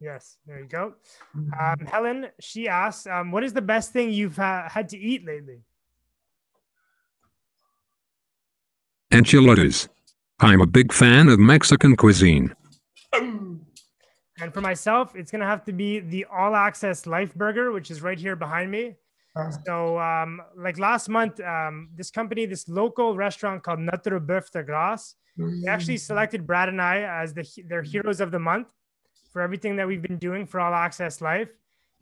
S3: Yes, there you go. Um, Helen, she asks, um, "What is the best thing you've uh, had to eat lately?"
S7: Enchiladas. I'm a big fan of Mexican cuisine.
S3: And for myself, it's gonna have to be the All Access Life Burger, which is right here behind me. So, um, like last month, um, this company, this local restaurant called Notre Boeuf de Grâce, they actually selected Brad and I as the their heroes of the month for everything that we've been doing for All Access Life.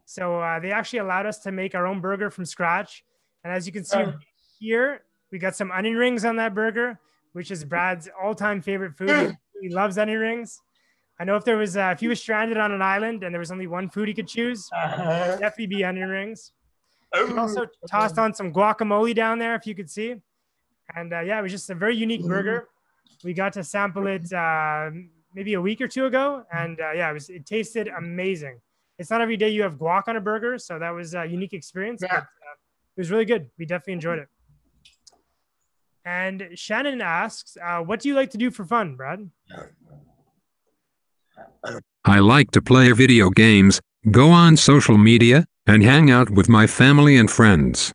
S3: So uh, they actually allowed us to make our own burger from scratch. And as you can see
S4: Uh.
S3: here, we got some onion rings on that burger, which is Brad's all-time favorite food. he loves onion rings. I know if there was uh, if he was stranded on an island and there was only one food he could choose, it'd definitely be onion rings. We also tossed on some guacamole down there, if you could see. And uh, yeah, it was just a very unique burger. We got to sample it uh, maybe a week or two ago, and uh, yeah, it was it tasted amazing. It's not every day you have guac on a burger, so that was a unique experience. But, uh, it was really good. We definitely enjoyed it. And Shannon asks, uh, "What do you like to do for fun, Brad?"
S7: I like to play video games, go on social media, and hang out with my family and friends.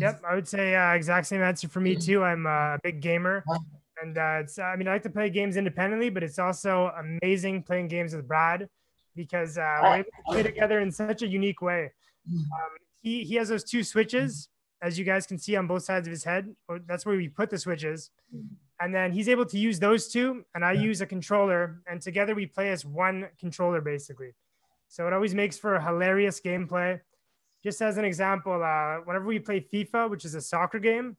S3: Yep, I would say uh, exact same answer for me too. I'm a big gamer, and uh, it's. I mean, I like to play games independently, but it's also amazing playing games with Brad because uh, we're able to play together in such a unique way. Um, he he has those two switches, as you guys can see on both sides of his head. Or that's where we put the switches, and then he's able to use those two, and I use a controller, and together we play as one controller basically. So it always makes for a hilarious gameplay. Just as an example, uh, whenever we play FIFA, which is a soccer game,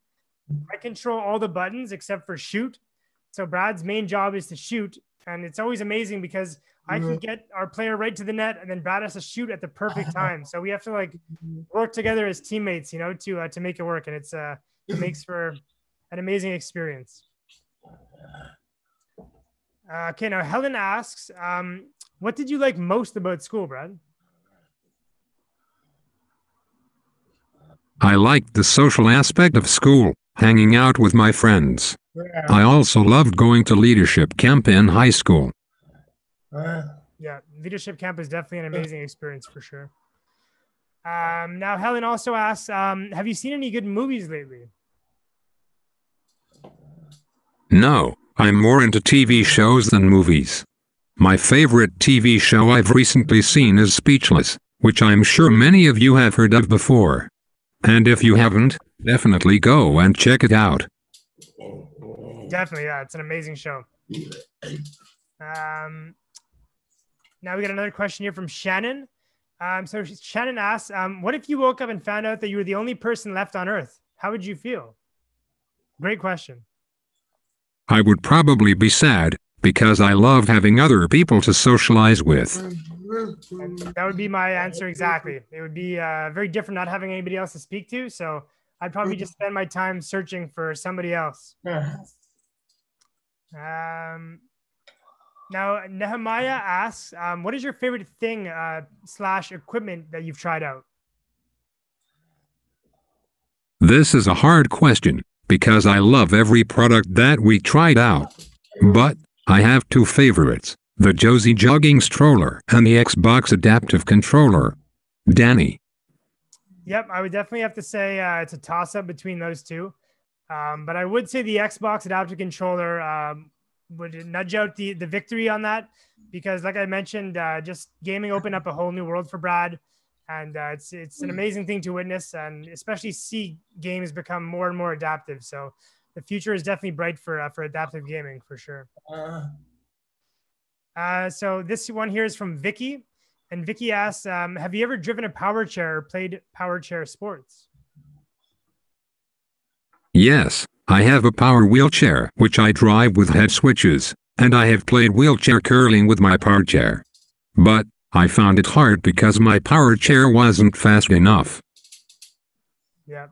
S3: I control all the buttons except for shoot. So Brad's main job is to shoot, and it's always amazing because I can get our player right to the net, and then Brad has to shoot at the perfect time. So we have to like work together as teammates, you know, to uh, to make it work, and it's uh, it makes for an amazing experience. Uh, okay, now Helen asks, um, what did you like most about school, Brad?
S7: I liked the social aspect of school, hanging out with my friends. I also loved going to leadership camp in high school.
S3: Yeah, leadership camp is definitely an amazing experience for sure. Um, now, Helen also asks, um, have you seen any good movies lately?
S7: No, I'm more into TV shows than movies. My favorite TV show I've recently seen is Speechless, which I'm sure many of you have heard of before. And if you haven't, definitely go and check it out.
S3: Definitely, yeah, it's an amazing show. Um, now we got another question here from Shannon. Um, so Shannon asks, um, "What if you woke up and found out that you were the only person left on Earth? How would you feel?" Great question.
S7: I would probably be sad, because I love having other people to socialize with.
S3: And that would be my answer exactly. It would be uh, very different not having anybody else to speak to. So I'd probably just spend my time searching for somebody else. Um, now Nehemiah asks, um, "What is your favorite thing uh, slash equipment that you've tried out?"
S7: This is a hard question, because I love every product that we tried out. But, I have two favorites, the Josie jogging stroller and the Xbox adaptive controller. Danny.
S3: Yep, I would definitely have to say uh, it's a toss up between those two. Um, but I would say the Xbox adaptive controller um, would nudge out the the victory on that because, like I mentioned, uh, just gaming opened up a whole new world for Brad, and uh, it's it's an amazing thing to witness, and especially see games become more and more adaptive. So the future is definitely bright for uh, for adaptive gaming for sure. Uh, so this one here is from Vicky, and Vicky asks, um, "Have you ever driven a power chair or played power chair sports?"
S7: Yes, I have a power wheelchair which I drive with head switches, and I have played wheelchair curling with my power chair. But, I found it hard because my power chair wasn't fast enough.
S3: Yeah,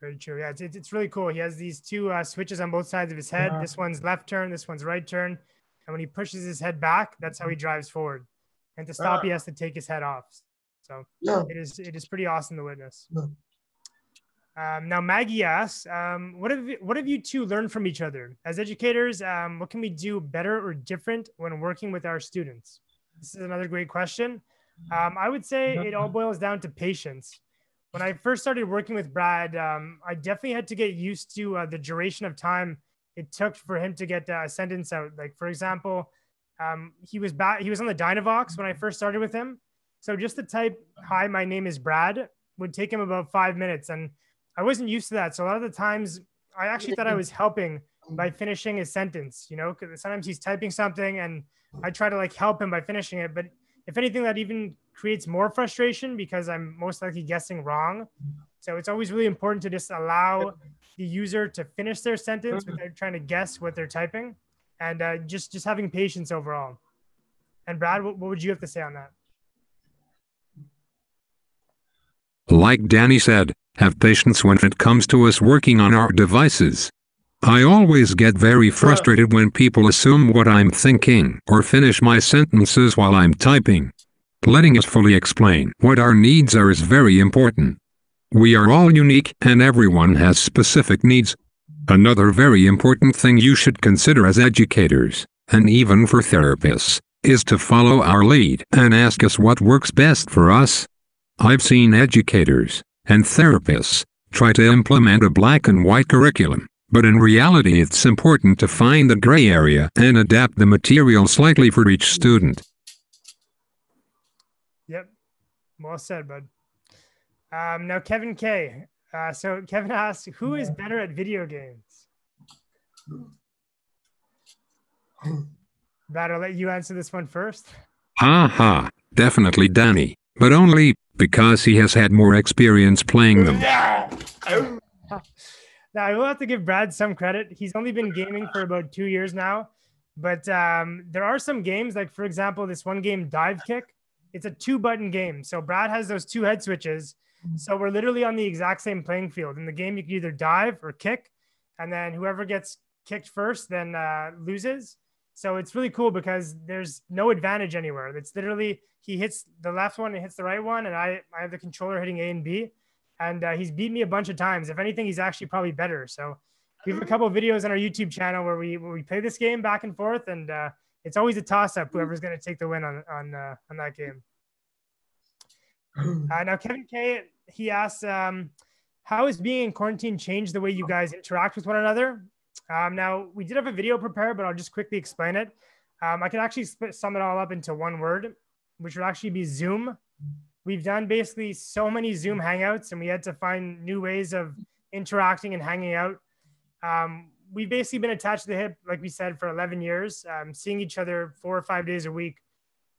S3: very true. Yeah, it's, it's it's really cool. He has these two uh, switches on both sides of his head. This one's left turn, this one's right turn. And when he pushes his head back, that's how he drives forward. And to stop, he has to take his head off. So
S12: Yeah.
S3: it is it is pretty awesome to witness. Um, now Maggie asks, um, what have you- what have you two learned from each other as educators? Um, what can we do better or different when working with our students? This is another great question. Um, I would say it all boils down to patience. When I first started working with Brad, um, I definitely had to get used to uh, the duration of time it took for him to get a sentence out. Like for example, um, he was back. He was on the Dynavox when I first started with him. So just to type "Hi, my name is Brad" would take him about five minutes, and I wasn't used to that. So a lot of the times, I actually thought I was helping by finishing his sentence. You know, because sometimes he's typing something, and I try to like help him by finishing it. But if anything, that even creates more frustration because I'm most likely guessing wrong. So it's always really important to just allow the user to finish their sentence without trying to guess what they're typing, and uh, just just having patience overall. And Brad, what, what would you have to say on that?
S7: Like Danny said, have patience when it comes to us working on our devices. I always get very frustrated when people assume what I'm thinking or finish my sentences while I'm typing. Letting us fully explain what our needs are is very important. We are all unique and everyone has specific needs. Another very important thing you should consider as educators, and even for therapists, is to follow our lead and ask us what works best for us. I've seen educators and therapists try to implement a black and white curriculum, but in reality it's important to find the gray area and adapt the material slightly for each student.
S3: Yep. Well said, bud. Um, now, Kevin K. Uh, so Kevin asks, who is better at video games? Brad, I'll let you answer this one first.
S7: Ha ha, definitely Danny, but only because he has had more experience playing them.
S3: Now, I will have to give Brad some credit. He's only been gaming for about two years now, but um, there are some games, like for example, this one game, Divekick. It's a two-button game, so Brad has those two head switches. So we're literally on the exact same playing field. In the game, you can either dive or kick, and then whoever gets kicked first then uh, loses. So it's really cool because there's no advantage anywhere. It's literally he hits the left one and hits the right one, and I I have the controller hitting A and B and uh, he's beat me a bunch of times. If anything, he's actually probably better. So we have a couple of videos on our YouTube channel where we where we play this game back and forth, and uh, it's always a toss up. Whoever's going to take the win on on uh, on that game. Uh, now, Kevin K. He asks, um, "How has being in quarantine changed the way you guys interact with one another?" Um, now, we did have a video prepared, but I'll just quickly explain it. Um, I can actually split, sum it all up into one word, which would actually be Zoom we've done basically so many Zoom hangouts and we had to find new ways of interacting and hanging out. Um, we've basically been attached to the hip, like we said, for 11 years, um, seeing each other four or five days a week.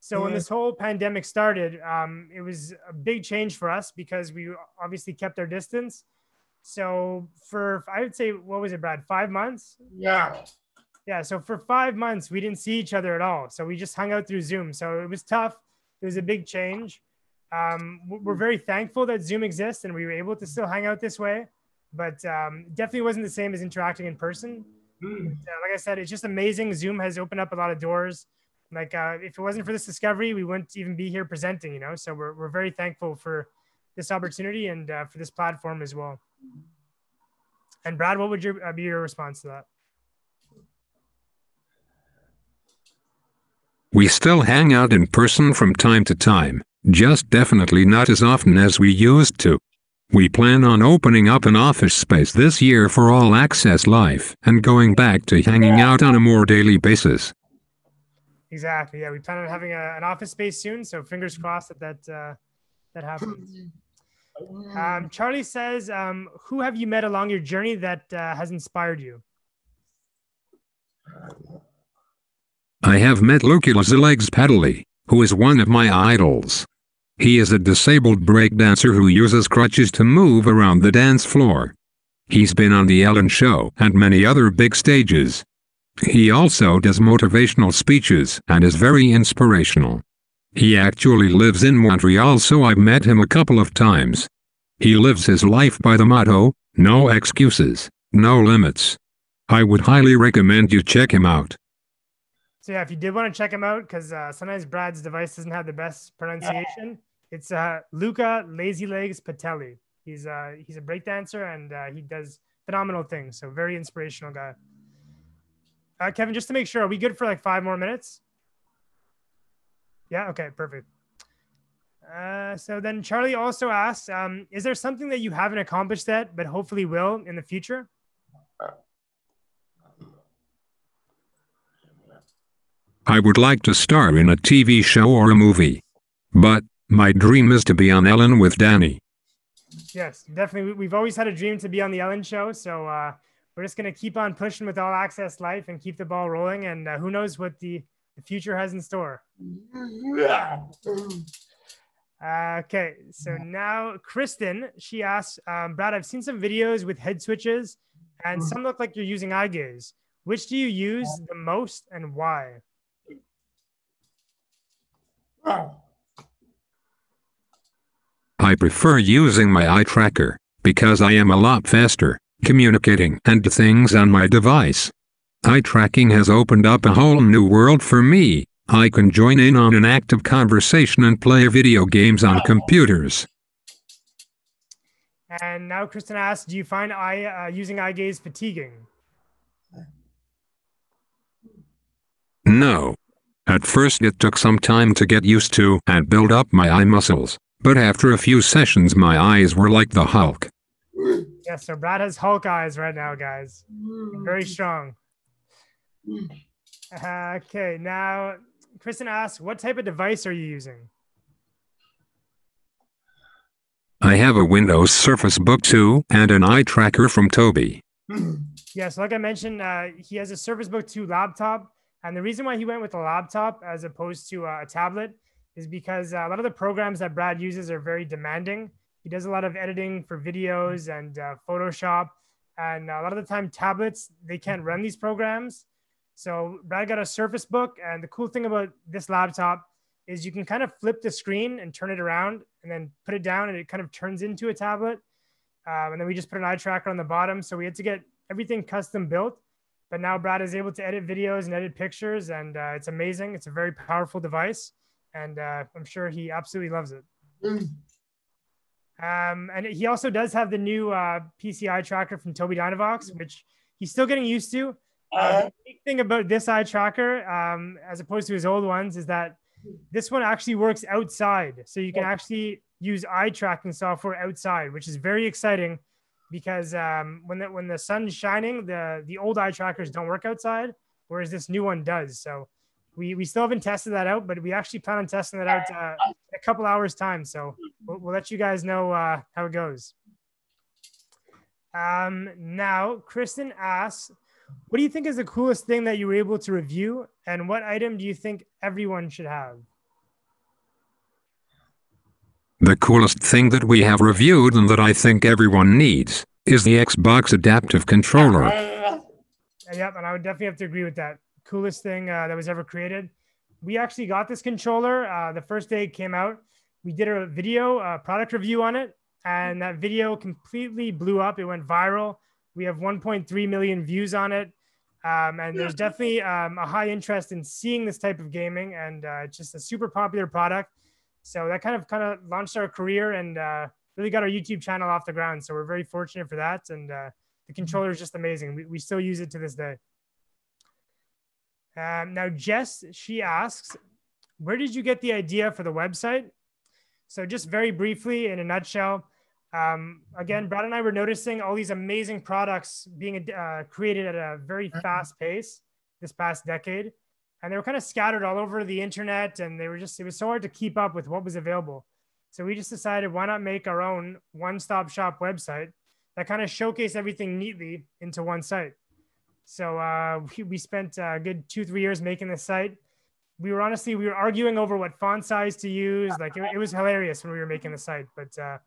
S3: So when this whole pandemic started, um, it was a big change for us because we obviously kept our distance. So for I would say, what was it, Brad? Five months?
S4: Yeah.
S3: Yeah. So for five months, we didn't see each other at all. So we just hung out through Zoom. So it was tough. It was a big change um, we're very thankful that Zoom exists and we were able to still hang out this way, but um, definitely wasn't the same as interacting in person. Mm. Uh, like I said, it's just amazing. Zoom has opened up a lot of doors. Like uh, if it wasn't for this discovery, we wouldn't even be here presenting. You know, so we're we're very thankful for this opportunity and uh, for this platform as well. And Brad, what would your uh, be your response to that?
S7: We still hang out in person from time to time, just definitely not as often as we used to. We plan on opening up an office space this year for all access life and going back to hanging out on a more daily basis.
S3: Exactly. Yeah, we plan on having a, an office space soon, so fingers crossed that that uh, that happens. Um, Charlie says, um, "Who have you met along your journey that uh, has inspired you?"
S7: I have met Lucullus Legs Pedally, who is one of my idols. He is a disabled breakdancer who uses crutches to move around the dance floor. He's been on The Ellen Show and many other big stages. He also does motivational speeches and is very inspirational. He actually lives in Montreal so I've met him a couple of times. He lives his life by the motto, no excuses, no limits. I would highly recommend you check him out.
S3: So yeah, if you did want to check him out, because uh, sometimes Brad's device doesn't have the best pronunciation, it's uh, Luca Lazy Legs Patuelli. He's uh, he's a breakdancer and uh, he does phenomenal things. So very inspirational guy. Uh, Kevin, just to make sure, are we good for like five more minutes? Yeah. Okay. Perfect. Uh, so then Charlie also asks, um, is there something that you haven't accomplished yet, but hopefully will in the future?
S7: I would like to star in a TV show or a movie. But, my dream is to be on Ellen with Danny.
S3: Yes, definitely. We've always had a dream to be on the Ellen show. So uh, we're just going to keep on pushing with All Access Life and keep the ball rolling. And uh, who knows what the, the future has in store. Uh, okay, so now Kristen, she asks, um, Brad, I've seen some videos with head switches and some look like you're using eye gaze. Which do you use the most and why?
S7: I prefer using my eye tracker, because I am a lot faster, communicating and things on my device. Eye tracking has opened up a whole new world for me. I can join in on an active conversation and play video games on computers.
S3: And now Kristen asks, do you find eye, uh, using eye gaze fatiguing?
S7: No. At first it took some time to get used to and build up my eye muscles but after a few sessions my eyes were like the Hulk.
S3: Yeah, so Brad has Hulk eyes right now, guys. Very strong. Uh, okay, now Kristen asks, what type of device are you using?
S12: I have a Windows Surface Book 2 and an eye tracker from Tobii.
S3: Yeah, so like I mentioned, uh, he has a Surface Book 2 laptop. And the reason why he went with a laptop as opposed to uh, a tablet is because uh, a lot of the programs that Brad uses are very demanding. He does a lot of editing for videos and uh, Photoshop. And a lot of the time, tablets, they can't run these programs. So Brad got a Surface Book. And the cool thing about this laptop is you can kind of flip the screen and turn it around and then put it down and it kind of turns into a tablet. Um, and then we just put an eye tracker on the bottom. So we had to get everything custom built. But now Brad is able to edit videos and edit pictures, and uh, it's amazing. It's a very powerful device, and uh, I'm sure he absolutely loves it. Um, and he also does have the new uh, PCEye tracker from Tobii Dynavox, which he's still getting used to. Uh, the unique thing about this eye tracker, um, as opposed to his old ones, is that this one actually works outside. So you can actually use eye tracking software outside, which is very exciting because um, when the when the sun's shining, the the old eye trackers don't work outside, whereas this new one does. So we we still haven't tested that out, but we actually plan on testing that out uh, a couple hours time. So we'll, we'll let you guys know uh, how it goes. Um, now, Kristen asks, what do you think is the coolest thing that you were able to review, and what item do you think everyone should have?
S12: The coolest thing that we have reviewed and that I think everyone needs is the Xbox Adaptive Controller.
S3: Uh, Yep, and I would definitely have to agree with that. Coolest thing uh, that was ever created. We actually got this controller uh, the first day it came out. We did a video, uh, product review on it, and that video completely blew up. It went viral. We have 1.3 million views on it. Um, and there's definitely um, a high interest in seeing this type of gaming, and uh, it's just a super popular product. So that kind of kind of launched our career and uh, really got our YouTube channel off the ground. So we're very fortunate for that, and uh, the controller is just amazing. We, we still use it to this day. Um, now, Jess, she asks, where did you get the idea for the website? So just very briefly, in a nutshell, um, again, Brad and I were noticing all these amazing products being uh, created at a very fast pace this past decade. And they were kind of scattered all over the internet and they were just, it was so hard to keep up with what was available. So we just decided why not make our own one stop shop website that kind of showcase everything neatly into one site. So uh, we, we spent a good two, three years making this site. We were honestly, we were arguing over what font size to use. Like it, it was hilarious when we were making the site, but uh,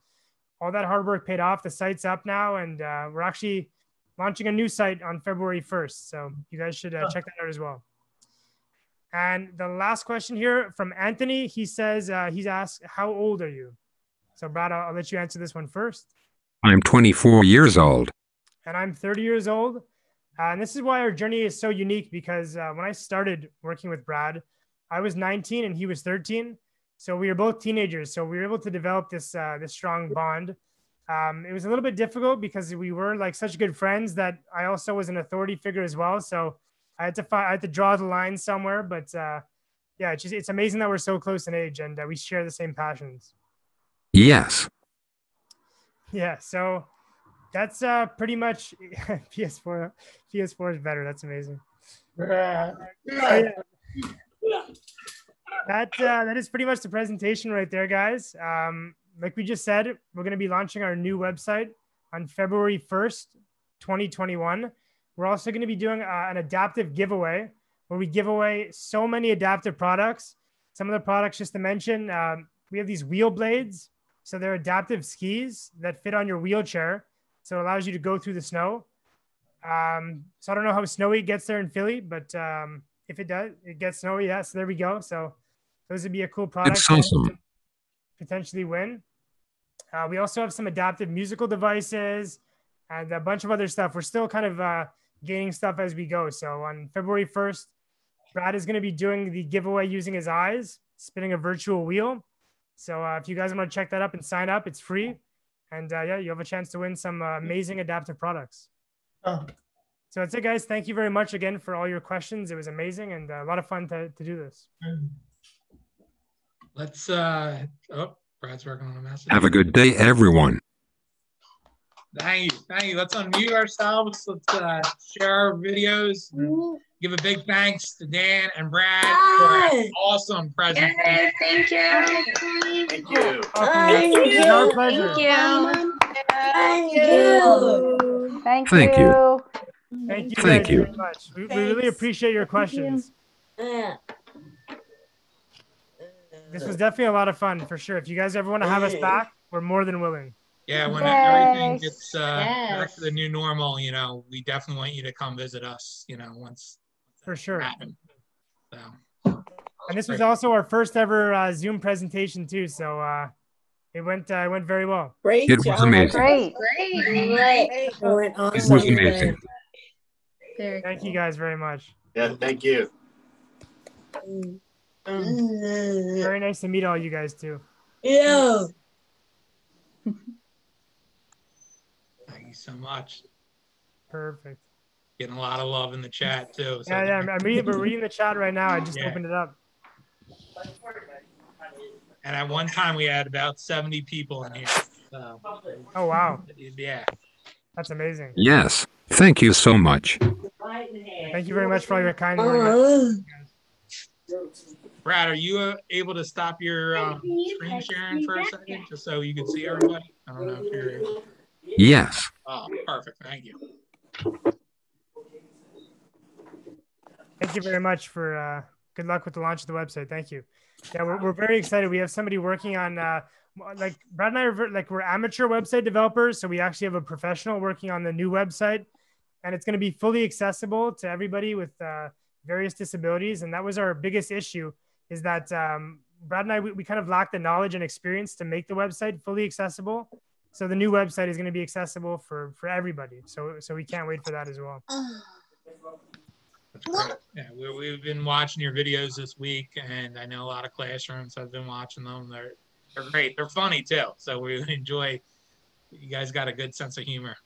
S3: all that hard work paid off. The site's up now, and uh, we're actually launching a new site on February 1st. So you guys should uh, check that out as well. And the last question here from Anthony, he says, uh, he's asked, How old are you? So, Brad, I'll, I'll let you answer this one first.
S12: I'm 24 years old.
S3: And I'm 30 years old. Uh, and this is why our journey is so unique because uh, when I started working with Brad, I was 19 and he was 13. So we were both teenagers. So we were able to develop this uh, this strong bond. Um, it was a little bit difficult because we were like such good friends that I also was an authority figure as well. So I had to find, I had to draw the line somewhere. But uh, yeah, it's just it's amazing that we're so close in age and uh, we share the same passions.
S12: Yes.
S3: Yeah. So that's uh, pretty much PS4. PS4 is better. That's amazing. So, yeah. That uh, that is pretty much the presentation right there, guys. Um, like we just said, we're going to be launching our new website on February 1st, 2021. We're also going to be doing uh, an adaptive giveaway where we give away so many adaptive products. Some of the products, just to mention, um, we have these wheel blades. So they're adaptive skis that fit on your wheelchair. So it allows you to go through the snow. Um, so I don't know how snowy it gets there in Philly, but um, if it does, it gets snowy. Yeah, so there we go. So those would be a cool product.
S12: It's awesome.
S3: Potentially win. Uh, we also have some adaptive musical devices and a bunch of other stuff. We're still kind of uh, gaining stuff as we go. So on February 1st, Brad is going to be doing the giveaway using his eyes, spinning a virtual wheel. So uh, if you guys want to check that up and sign up, it's free. And uh, yeah, you have a chance to win some uh, amazing adaptive products.
S4: Oh.
S3: So that's it, guys. Thank you very much again for all your questions. It was amazing and uh, a lot of fun to, to do this.
S2: Let's, uh, oh, Brad's working on a message.
S12: Have a good day, everyone.
S2: Thank you. Thank you. Let's unmute ourselves. Let's uh, share our videos. And Give a big thanks to Dan and Brad for an awesome presentation.
S13: Thank you.
S14: Thank you.
S3: Thank you. It's our pleasure.
S13: Thank you.
S15: Thank, you.
S12: Thank you.
S15: Thank you.
S3: Thank you.
S12: Thank
S3: guys
S12: you.
S3: Very much. We, we really appreciate your questions. This was definitely a lot of fun for sure. If you guys ever want to have us back, we're more than willing.
S2: Yeah, when
S15: Yay.
S2: everything gets uh, back
S9: Yes.
S2: to the new normal, you know, we definitely want you to come visit us. You know, once
S3: For sure.
S2: happen. So
S3: And this was also our first ever uh, Zoom presentation too, so uh, it went uh, it went very well.
S13: Great
S12: It was amazing.
S15: Great.
S13: Great. It went
S12: It was
S13: awesome.
S12: amazing.
S3: Thank you guys very much.
S14: Yeah, thank you.
S3: Very nice to meet all you guys too.
S13: Yeah.
S2: thank you so much.
S3: Perfect.
S2: Getting a lot of love in the chat too. So
S3: Yeah, yeah. I'm, I'm reading, we're reading the chat right now. I just
S2: Yeah.
S3: opened it up.
S2: And at one time we had about 70 people in here. So
S3: Oh wow,
S2: yeah.
S3: that's amazing.
S12: Yes. Thank you so much.
S3: Thank you very much for all your kind words.
S2: Brad, are you uh, able to stop your um, screen sharing for a second, just so you can see everybody? I don't know if you're.
S12: Yes.
S2: Oh, perfect. Thank you.
S3: Thank you very much for uh, good luck with the launch of the website. Thank you. Yeah, we're, we're very excited. We have somebody working on uh, like Brad and I are like we're amateur website developers, so we actually have a professional working on the new website, and it's going to be fully accessible to everybody with uh, various disabilities. And that was our biggest issue is that um, Brad and I we, we kind of lack the knowledge and experience to make the website fully accessible. So the new website is going to be accessible for for everybody. So so we can't wait for that as well.
S2: That's. Yeah, we, we've been watching your videos this week, and I know a lot of classrooms have been watching them. They're they're great. They're funny too. So we enjoy. You guys got a good sense of humor.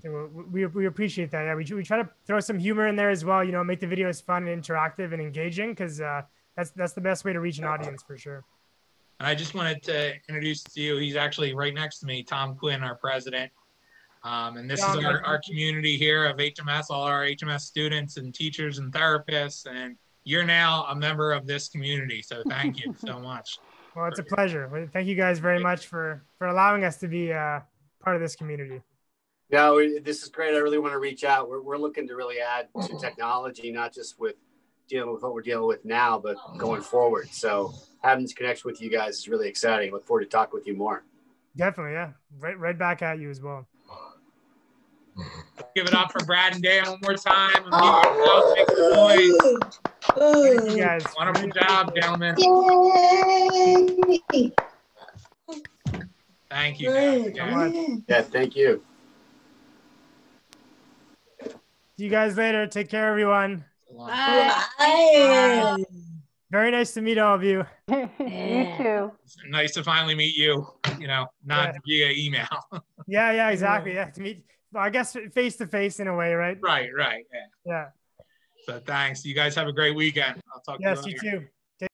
S3: So we, we appreciate that. Yeah, we, we try to throw some humor in there as well. You know, make the videos fun and interactive and engaging because uh, that's that's the best way to reach an audience for sure.
S2: And I just wanted to introduce to you. He's actually right next to me, Tom Quinn, our president. Um, and this is our, our community here of HMS, all our HMS students and teachers and therapists. And you're now a member of this community. So thank you so much.
S3: Well, it's a pleasure. Thank you guys very much for for allowing us to be uh, part of this community.
S14: No, we- this is great. I really want to reach out. We're, we're looking to really add to technology, not just with dealing with what we're dealing with now, but going forward. So having this connection with you guys is really exciting. Look forward to talking with you more.
S3: Definitely, yeah. Right, right back at you as well.
S2: Give it up for Brad and Dan one more time. And give yourselves, make.
S3: Thank you guys.
S2: Wonderful job, gentlemen. Thank you. guys.
S3: so.
S14: Yeah, thank you.
S3: See you guys later. Take care, everyone.
S13: Bye.
S3: Very nice to meet all of you.
S15: you too.
S2: Nice to finally meet you. You know, not via email.
S3: Yeah, yeah, exactly. Yeah, to meet. I guess face to face in a way, right?
S2: right, right. Yeah.
S3: Yeah.
S2: So thanks. You guys have a great weekend. I'll talk
S3: Yes,
S2: to
S3: you
S2: Yes, you
S3: too.